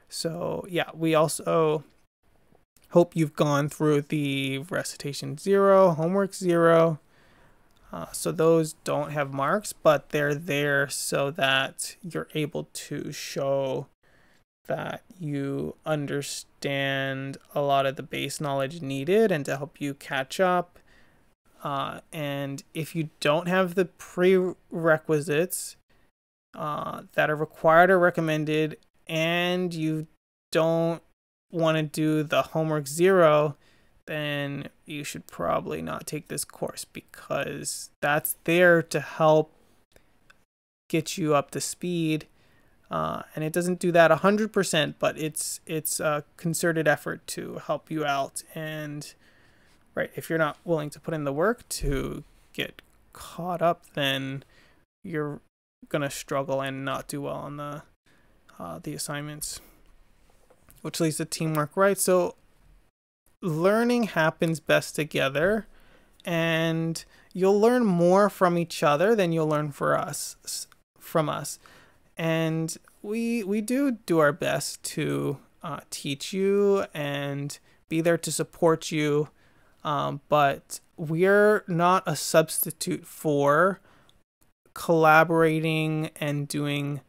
So yeah, we also Hope you've gone through the recitation zero, homework zero. Uh, so those don't have marks, but they're there so that you're able to show that you understand a lot of the base knowledge needed and to help you catch up. Uh, and if you don't have the prerequisites uh, that are required or recommended, and you don't want to do the homework zero, then you should probably not take this course because that's there to help get you up to speed. Uh, and it doesn't do that 100%, but it's it's a concerted effort to help you out. And right, if you're not willing to put in the work to get caught up, then you're gonna struggle and not do well on the uh, the assignments, which leads to teamwork, right? So learning happens best together, and you'll learn more from each other than you'll learn for us from us, and we we do do our best to uh, teach you and be there to support you, um, but we're not a substitute for collaborating and doing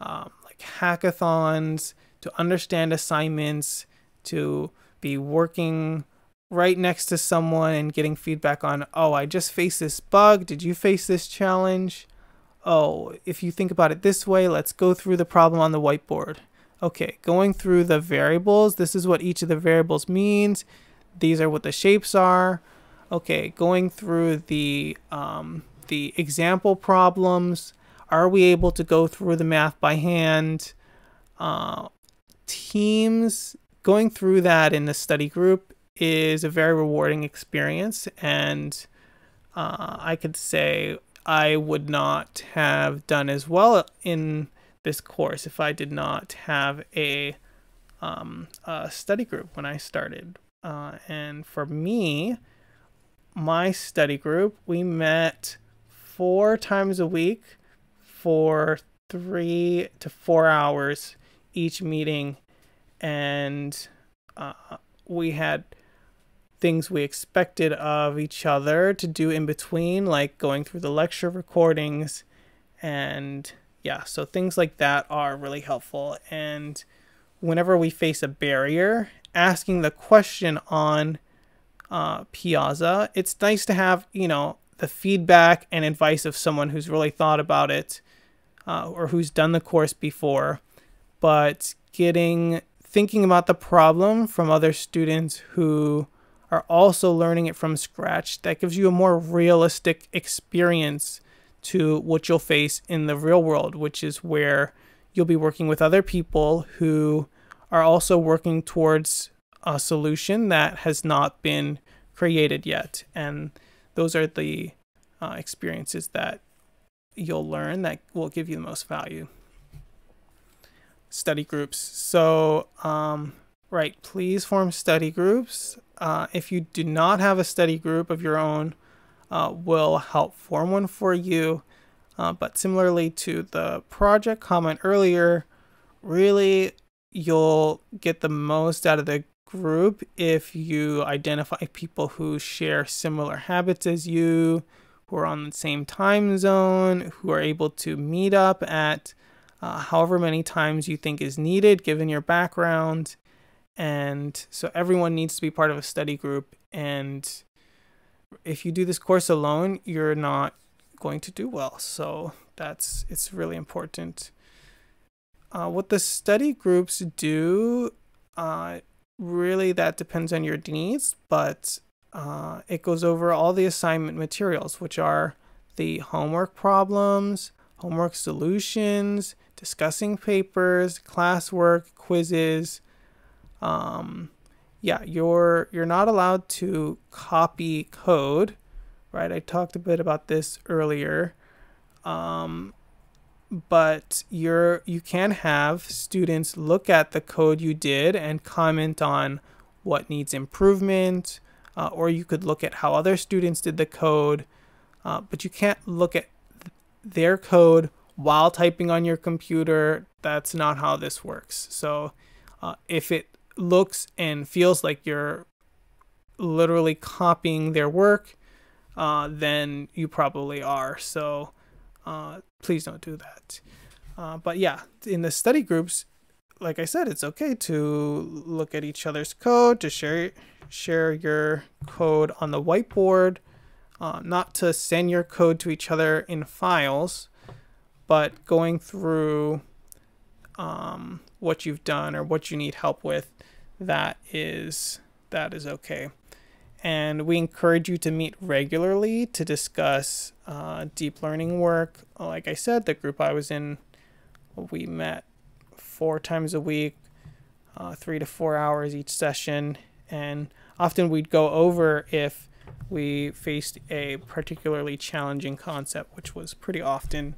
um, like hackathons to understand assignments to be working right next to someone and getting feedback on oh i just faced this bug. Did you face this challenge? Oh if you think about it this way let's go through the problem on the whiteboard. Okay going through the variables this is what each of the variables means. These are what the shapes are. Okay going through the um, the example problems? Are we able to go through the math by hand? Uh, teams going through that in the study group is a very rewarding experience, and uh, I could say I would not have done as well in this course if I did not have a, um, a study group when I started. Uh, and for me, my study group, we met four times a week for three to four hours each meeting. And uh, we had things we expected of each other to do in between, like going through the lecture recordings. And yeah, so things like that are really helpful. And whenever we face a barrier, asking the question on uh, Piazza, it's nice to have, you know, the feedback and advice of someone who's really thought about it uh, or who's done the course before, but getting thinking about the problem from other students who are also learning it from scratch that gives you a more realistic experience to what you'll face in the real world which is where you'll be working with other people who are also working towards a solution that has not been created yet and those are the uh, experiences that you'll learn that will give you the most value. Study groups. So, um, right, please form study groups. Uh, if you do not have a study group of your own, uh, we'll help form one for you. Uh, but similarly to the project comment earlier, really you'll get the most out of the group if you identify people who share similar habits as you, who are on the same time zone, who are able to meet up at uh, however many times you think is needed given your background. And so everyone needs to be part of a study group. And if you do this course alone, you're not going to do well. So that's it's really important. Uh, what the study groups do uh, really that depends on your needs, but uh, it goes over all the assignment materials, which are the homework problems, homework solutions, discussing papers, classwork, quizzes. Um, yeah, you're you're not allowed to copy code, right? I talked a bit about this earlier. Um, but you're you can have students look at the code you did and comment on what needs improvement uh, or you could look at how other students did the code uh, but you can't look at their code while typing on your computer that's not how this works. So uh, if it looks and feels like you're literally copying their work uh, then you probably are. So uh, please don't do that. Uh, but yeah, in the study groups, like I said, it's okay to look at each other's code, to share share your code on the whiteboard, uh, not to send your code to each other in files, but going through um, what you've done or what you need help with, that is that is okay. And we encourage you to meet regularly to discuss uh, deep learning work. Like I said, the group I was in, we met four times a week, uh, three to four hours each session. And often we'd go over if we faced a particularly challenging concept, which was pretty often.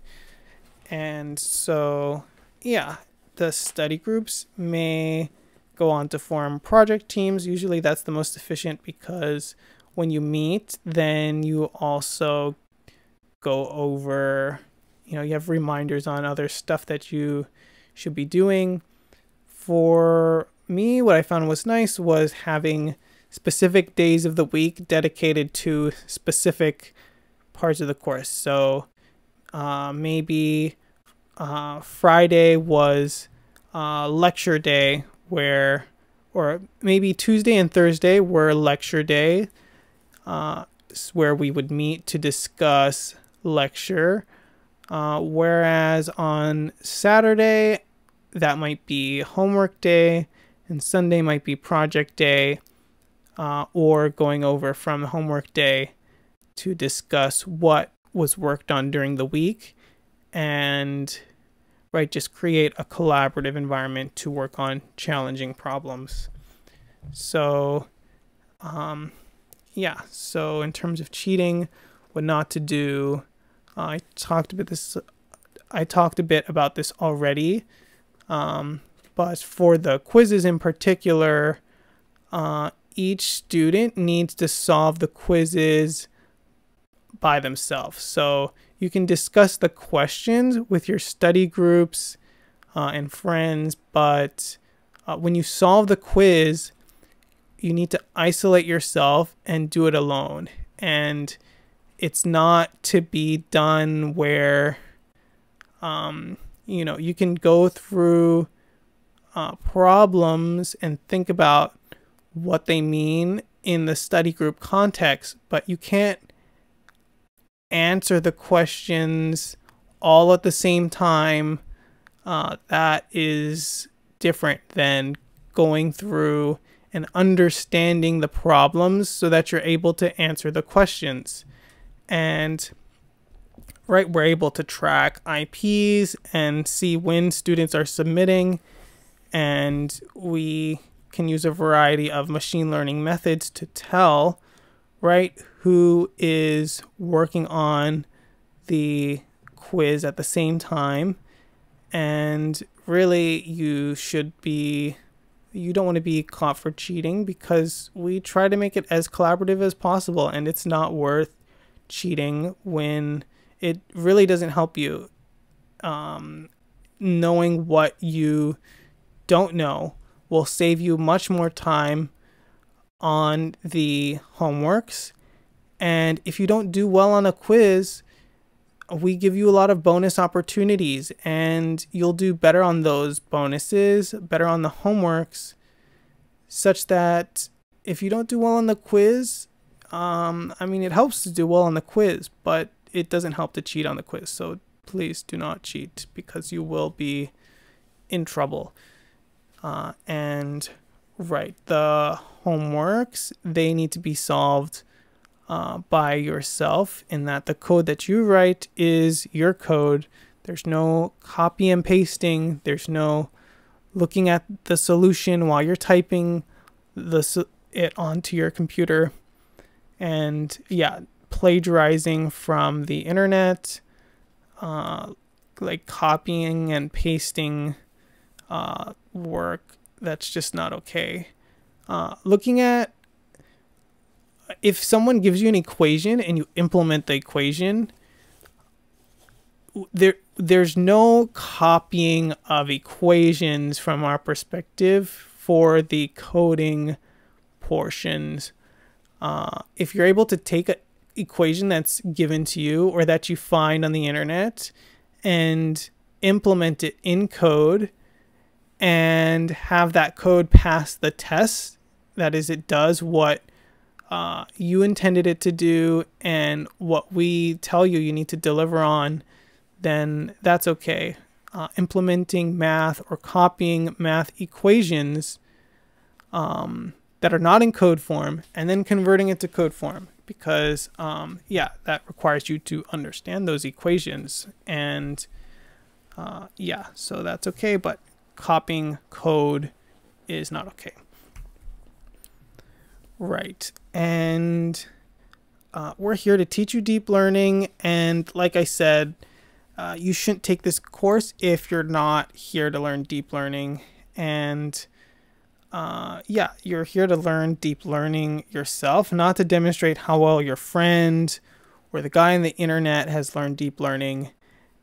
And so, yeah, the study groups may go on to form project teams. Usually that's the most efficient because when you meet, then you also go over, you know, you have reminders on other stuff that you should be doing. For me, what I found was nice was having specific days of the week dedicated to specific parts of the course. So uh, maybe uh, Friday was uh, lecture day where, or maybe Tuesday and Thursday were lecture day, uh, where we would meet to discuss lecture. Uh, whereas on Saturday, that might be homework day, and Sunday might be project day, uh, or going over from homework day to discuss what was worked on during the week and right? Just create a collaborative environment to work on challenging problems. So um, yeah so in terms of cheating what not to do i talked about this i talked a bit about this already um, but for the quizzes in particular uh, each student needs to solve the quizzes by themselves. So you can discuss the questions with your study groups uh, and friends, but uh, when you solve the quiz, you need to isolate yourself and do it alone. And it's not to be done where, um, you know, you can go through uh, problems and think about what they mean in the study group context, but you can't answer the questions all at the same time, uh, that is different than going through and understanding the problems so that you're able to answer the questions. And right, we're able to track IPs and see when students are submitting, and we can use a variety of machine learning methods to tell right, who is working on the quiz at the same time. And really, you should be, you don't want to be caught for cheating because we try to make it as collaborative as possible. And it's not worth cheating when it really doesn't help you. Um, knowing what you don't know will save you much more time on the homeworks. And if you don't do well on a quiz, we give you a lot of bonus opportunities and you'll do better on those bonuses, better on the homeworks, such that if you don't do well on the quiz, um, I mean, it helps to do well on the quiz, but it doesn't help to cheat on the quiz. So please do not cheat because you will be in trouble. Uh, and right, the homeworks, they need to be solved uh, by yourself in that the code that you write is your code. There's no copy and pasting. There's no looking at the solution while you're typing the it onto your computer. And yeah, plagiarizing from the internet, uh, like copying and pasting uh, work, that's just not okay. Uh, looking at if someone gives you an equation and you implement the equation, there there's no copying of equations from our perspective for the coding portions. Uh, if you're able to take an equation that's given to you or that you find on the internet and implement it in code and have that code pass the test. That is, it does what uh, you intended it to do and what we tell you you need to deliver on, then that's okay. Uh, implementing math or copying math equations um, that are not in code form and then converting it to code form because um, yeah that requires you to understand those equations and uh, yeah so that's okay but copying code is not okay right. And uh, we're here to teach you deep learning. And like i said uh, you shouldn't take this course if you're not here to learn deep learning. And uh, yeah, you're here to learn deep learning yourself, not to demonstrate how well your friend or the guy on the internet has learned deep learning.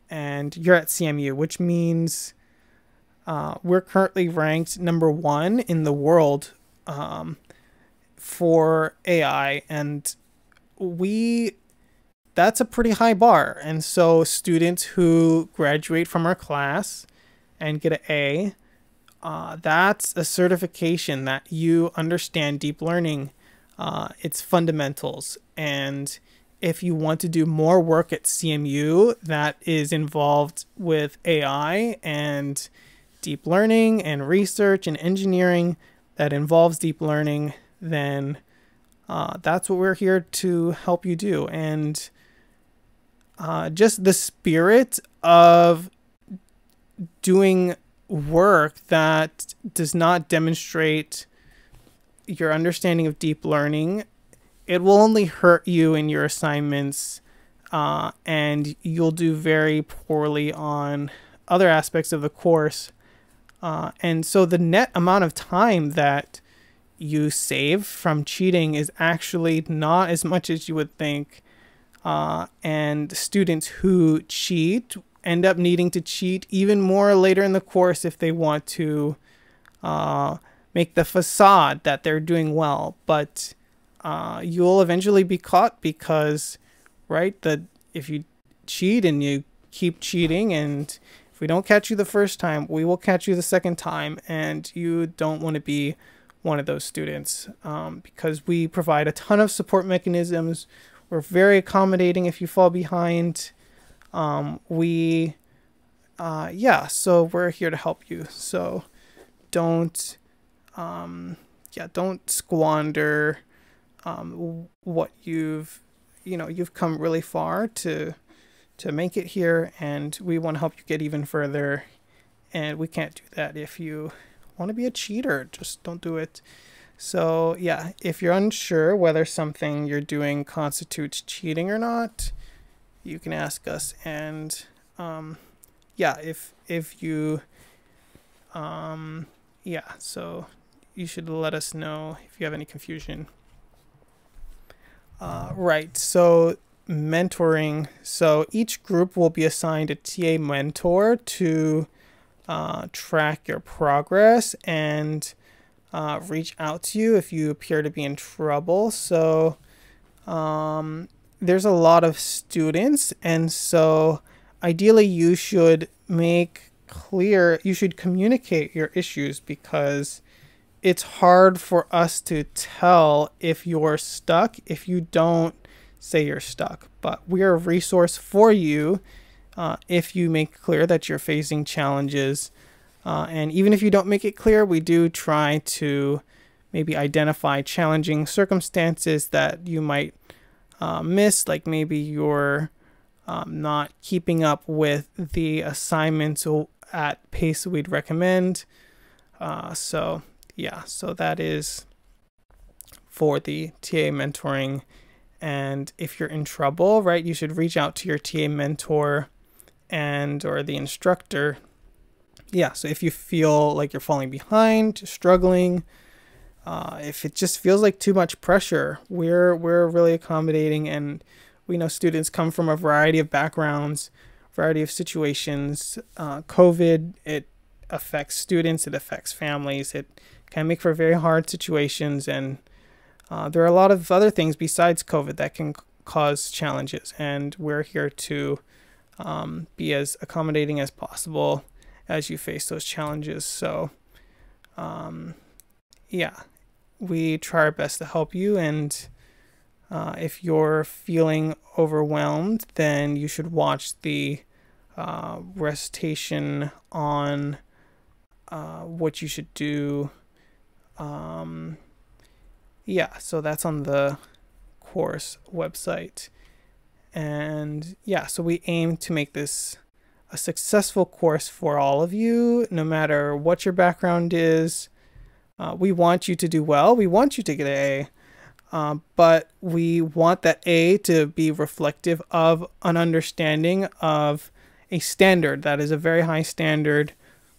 And you're at CMU, which means uh, we're currently ranked number one in the world um, for AI. And we, that's a pretty high bar. And so students who graduate from our class and get an A, uh, that's a certification that you understand deep learning, uh, its fundamentals. And if you want to do more work at CMU that is involved with AI and deep learning and research and engineering that involves deep learning, then uh, that's what we're here to help you do. And uh, just the spirit of doing work that does not demonstrate your understanding of deep learning, it will only hurt you in your assignments, uh, and you'll do very poorly on other aspects of the course. Uh, and so the net amount of time that you save from cheating is actually not as much as you would think. Uh, and students who cheat end up needing to cheat even more later in the course if they want to uh, make the facade that they're doing well. But uh, you'll eventually be caught because, right, that if you cheat and you keep cheating and if we don't catch you the first time, we will catch you the second time, and you don't want to be one of those students um, because we provide a ton of support mechanisms. We're very accommodating if you fall behind um, we, uh, yeah, so we're here to help you. So don't, um, yeah, don't squander um, what you've, you know, you've come really far to to make it here, and we want to help you get even further. And we can't do that if you want to be a cheater. Just don't do it. So, yeah, if you're unsure whether something you're doing constitutes cheating or not, you can ask us and um, yeah if if you um, yeah so you should let us know if you have any confusion uh, right so mentoring so each group will be assigned a ta mentor to uh, track your progress and uh, reach out to you if you appear to be in trouble. So um, there's a lot of students and so ideally you should make clear you should communicate your issues because it's hard for us to tell if you're stuck if you don't say you're stuck. But we're a resource for you uh, if you make clear that you're facing challenges uh, and even if you don't make it clear we do try to maybe identify challenging circumstances that you might uh, miss, like maybe you're um, not keeping up with the assignments at pace we'd recommend. Uh, so yeah, so that is for the TA mentoring. And if you're in trouble, right, you should reach out to your TA mentor and or the instructor. Yeah, so if you feel like you're falling behind, struggling, uh, if it just feels like too much pressure, we're we're really accommodating, and we know students come from a variety of backgrounds, variety of situations. Uh, COVID it affects students, it affects families, it can make for very hard situations, and uh, there are a lot of other things besides COVID that can cause challenges, and we're here to um, be as accommodating as possible as you face those challenges. So, um, yeah, we try our best to help you. And uh, if you're feeling overwhelmed, then you should watch the uh, recitation on uh, what you should do. Um, yeah, so that's on the course website. And yeah, so we aim to make this a successful course for all of you, no matter what your background is. Uh, we want you to do well. We want you to get an A. Uh, but we want that A to be reflective of an understanding of a standard that is a very high standard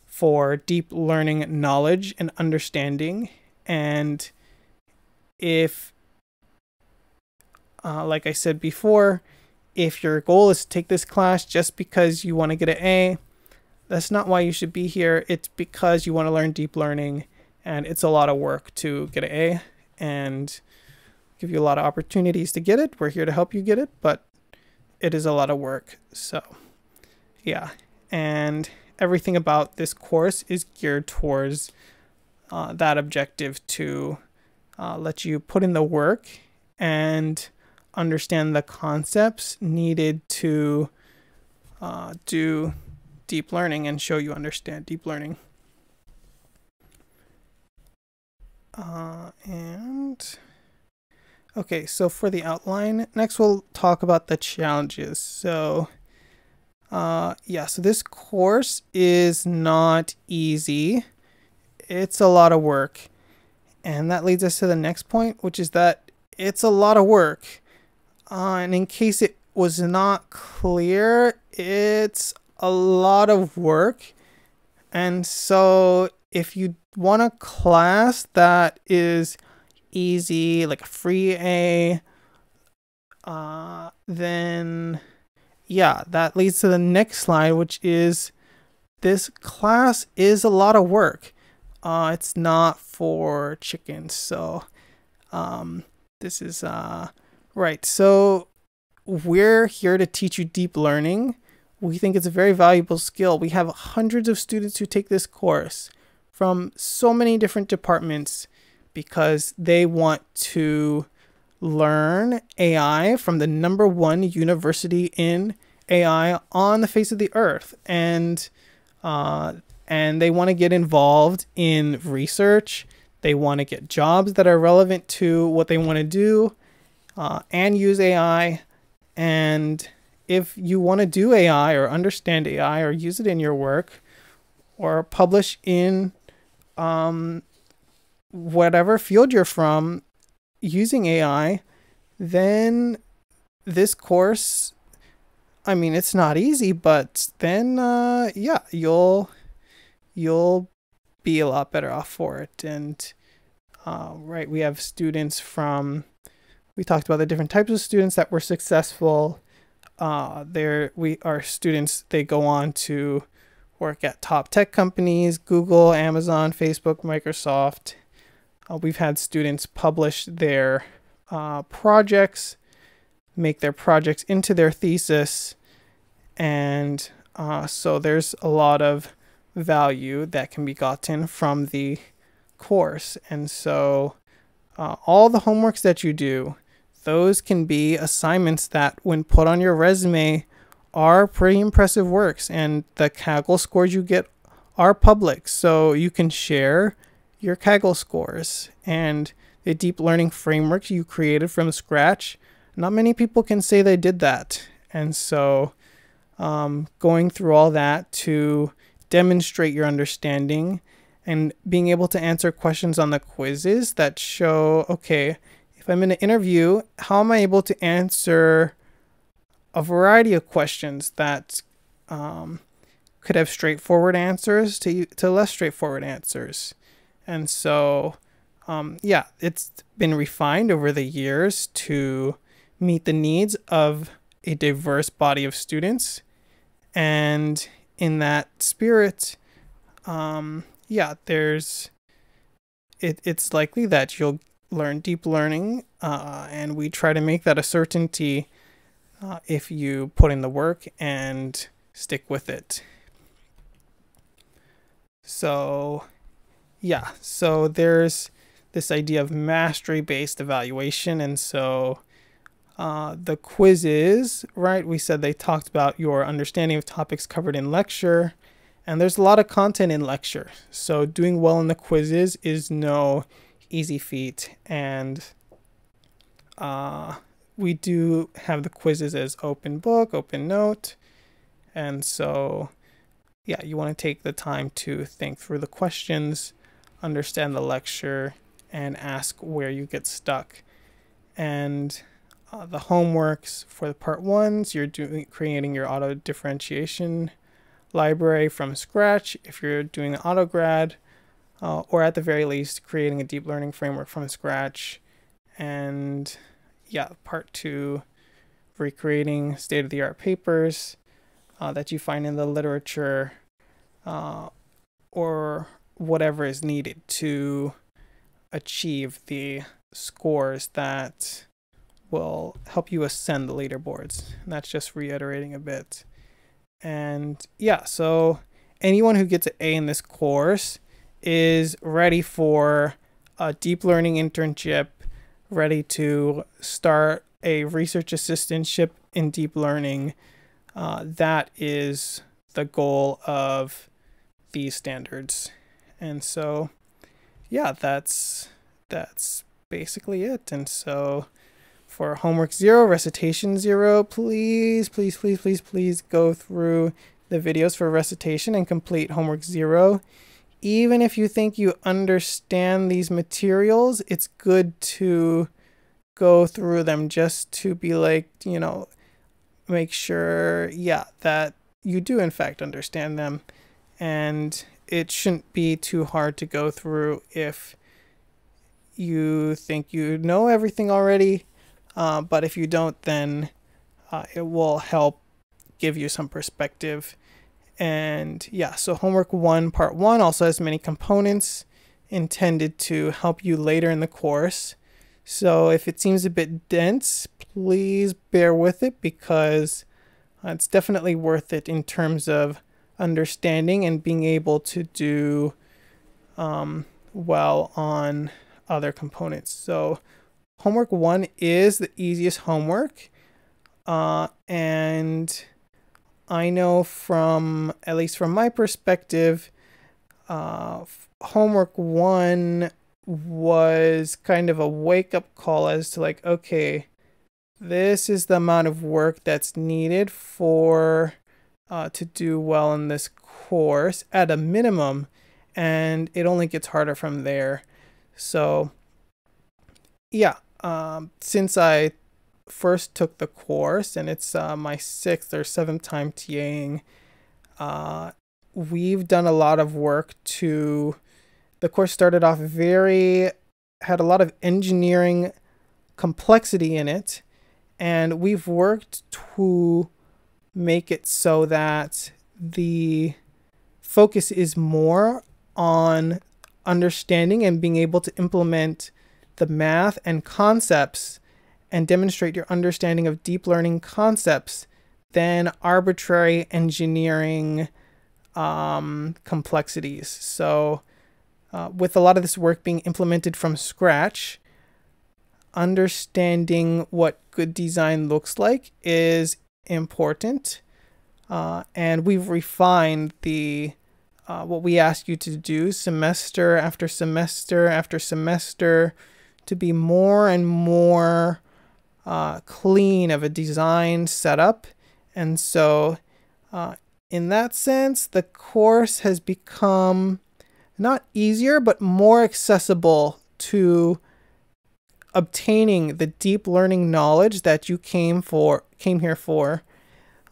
for deep learning knowledge and understanding. And if, uh, like I said before, if your goal is to take this class just because you want to get an A, that's not why you should be here. It's because you want to learn deep learning, and it's a lot of work to get an A and give you a lot of opportunities to get it. We're here to help you get it, but it is a lot of work. So, yeah. And everything about this course is geared towards uh, that objective to uh, let you put in the work and understand the concepts needed to uh, do deep learning and show you understand deep learning. Uh, and okay, so for the outline, next we'll talk about the challenges. So uh, yeah, so this course is not easy. It's a lot of work. And that leads us to the next point, which is that it's a lot of work. Uh, and in case it was not clear, it's a lot of work. And so if you want a class that is easy, like a free A, uh, then yeah, that leads to the next slide, which is this class is a lot of work. Uh, it's not for chickens. So um, this is uh, right. So we're here to teach you deep learning. We think it's a very valuable skill. We have hundreds of students who take this course from so many different departments because they want to learn AI from the number one university in AI on the face of the earth, and uh, and they want to get involved in research. They want to get jobs that are relevant to what they want to do, uh, and use AI. And if you want to do AI or understand AI or use it in your work, or publish in um, whatever field you're from using AI, then this course, I mean, it's not easy, but then, uh, yeah, you'll, you'll be a lot better off for it. And, uh, right, we have students from, we talked about the different types of students that were successful. Uh, there, we, our students, they go on to work at top tech companies, Google, Amazon, Facebook, Microsoft, uh, we've had students publish their uh, projects, make their projects into their thesis, and uh, so there's a lot of value that can be gotten from the course. And so uh, all the homeworks that you do, those can be assignments that, when put on your resume, are pretty impressive works. And the Kaggle scores you get are public, so you can share your Kaggle scores and the deep learning framework you created from scratch. Not many people can say they did that. And so um, going through all that to demonstrate your understanding and being able to answer questions on the quizzes that show, okay, if I'm in an interview, how am I able to answer a variety of questions that um, could have straightforward answers to, to less straightforward answers? And so, um, yeah, it's been refined over the years to meet the needs of a diverse body of students. And in that spirit, um, yeah, there's it, it's likely that you'll learn deep learning, uh, and we try to make that a certainty uh, if you put in the work and stick with it. So, yeah, so there's this idea of mastery based evaluation. And so uh, the quizzes, right? We said they talked about your understanding of topics covered in lecture. And there's a lot of content in lecture. So doing well in the quizzes is no easy feat. And uh, we do have the quizzes as open book, open note. And so yeah, you want to take the time to think through the questions, understand the lecture, and ask where you get stuck. And uh, the homeworks for the part ones, you're doing creating your auto differentiation library from scratch. If you're doing an auto grad, uh, or at the very least, creating a deep learning framework from scratch. And yeah, part two, recreating state of the art papers uh, that you find in the literature uh, or whatever is needed to achieve the scores that will help you ascend the leaderboards. And that's just reiterating a bit. And yeah, so anyone who gets an A in this course is ready for a deep learning internship, ready to start a research assistantship in deep learning uh, that is the goal of these standards. And so, yeah, that's that's basically it. And so, for homework zero, recitation zero, please, please, please, please, please go through the videos for recitation and complete homework zero. Even if you think you understand these materials, it's good to go through them just to be like, you know, make sure, yeah, that you do in fact understand them. And it shouldn't be too hard to go through if you think you know everything already. Uh, but if you don't, then uh, it will help give you some perspective. And yeah, so homework one, part one also has many components intended to help you later in the course. So if it seems a bit dense, please bear with it because uh, it's definitely worth it in terms of understanding and being able to do um, well on other components. So homework one is the easiest homework. Uh, and I know from, at least from my perspective, uh, homework one was kind of a wake up call as to like, okay, this is the amount of work that's needed for uh, to do well in this course at a minimum, and it only gets harder from there. So, yeah, um, since I first took the course and it's uh, my sixth or seventh time TAing, uh, we've done a lot of work to the course started off very, had a lot of engineering complexity in it. And we've worked to make it so that the focus is more on understanding and being able to implement the math and concepts and demonstrate your understanding of deep learning concepts than arbitrary engineering um, complexities. So uh, with a lot of this work being implemented from scratch, understanding what good design looks like is important. Uh, and we've refined the uh, what we ask you to do semester after semester after semester to be more and more uh, clean of a design setup. And so, uh, in that sense, the course has become not easier, but more accessible to obtaining the deep learning knowledge that you came for came here for,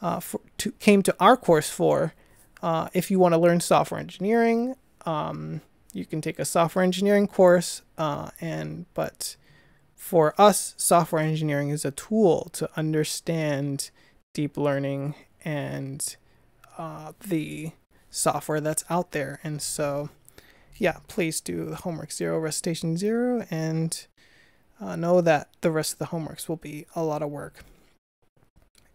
uh, for to, came to our course for. Uh, if you want to learn software engineering, um, you can take a software engineering course, uh, and but for us, software engineering is a tool to understand deep learning and uh, the software that's out there, and so yeah, please do homework zero, recitation zero, and uh, know that the rest of the homeworks will be a lot of work.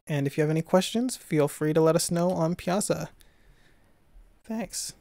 And if you have any questions, feel free to let us know on Piazza. Thanks.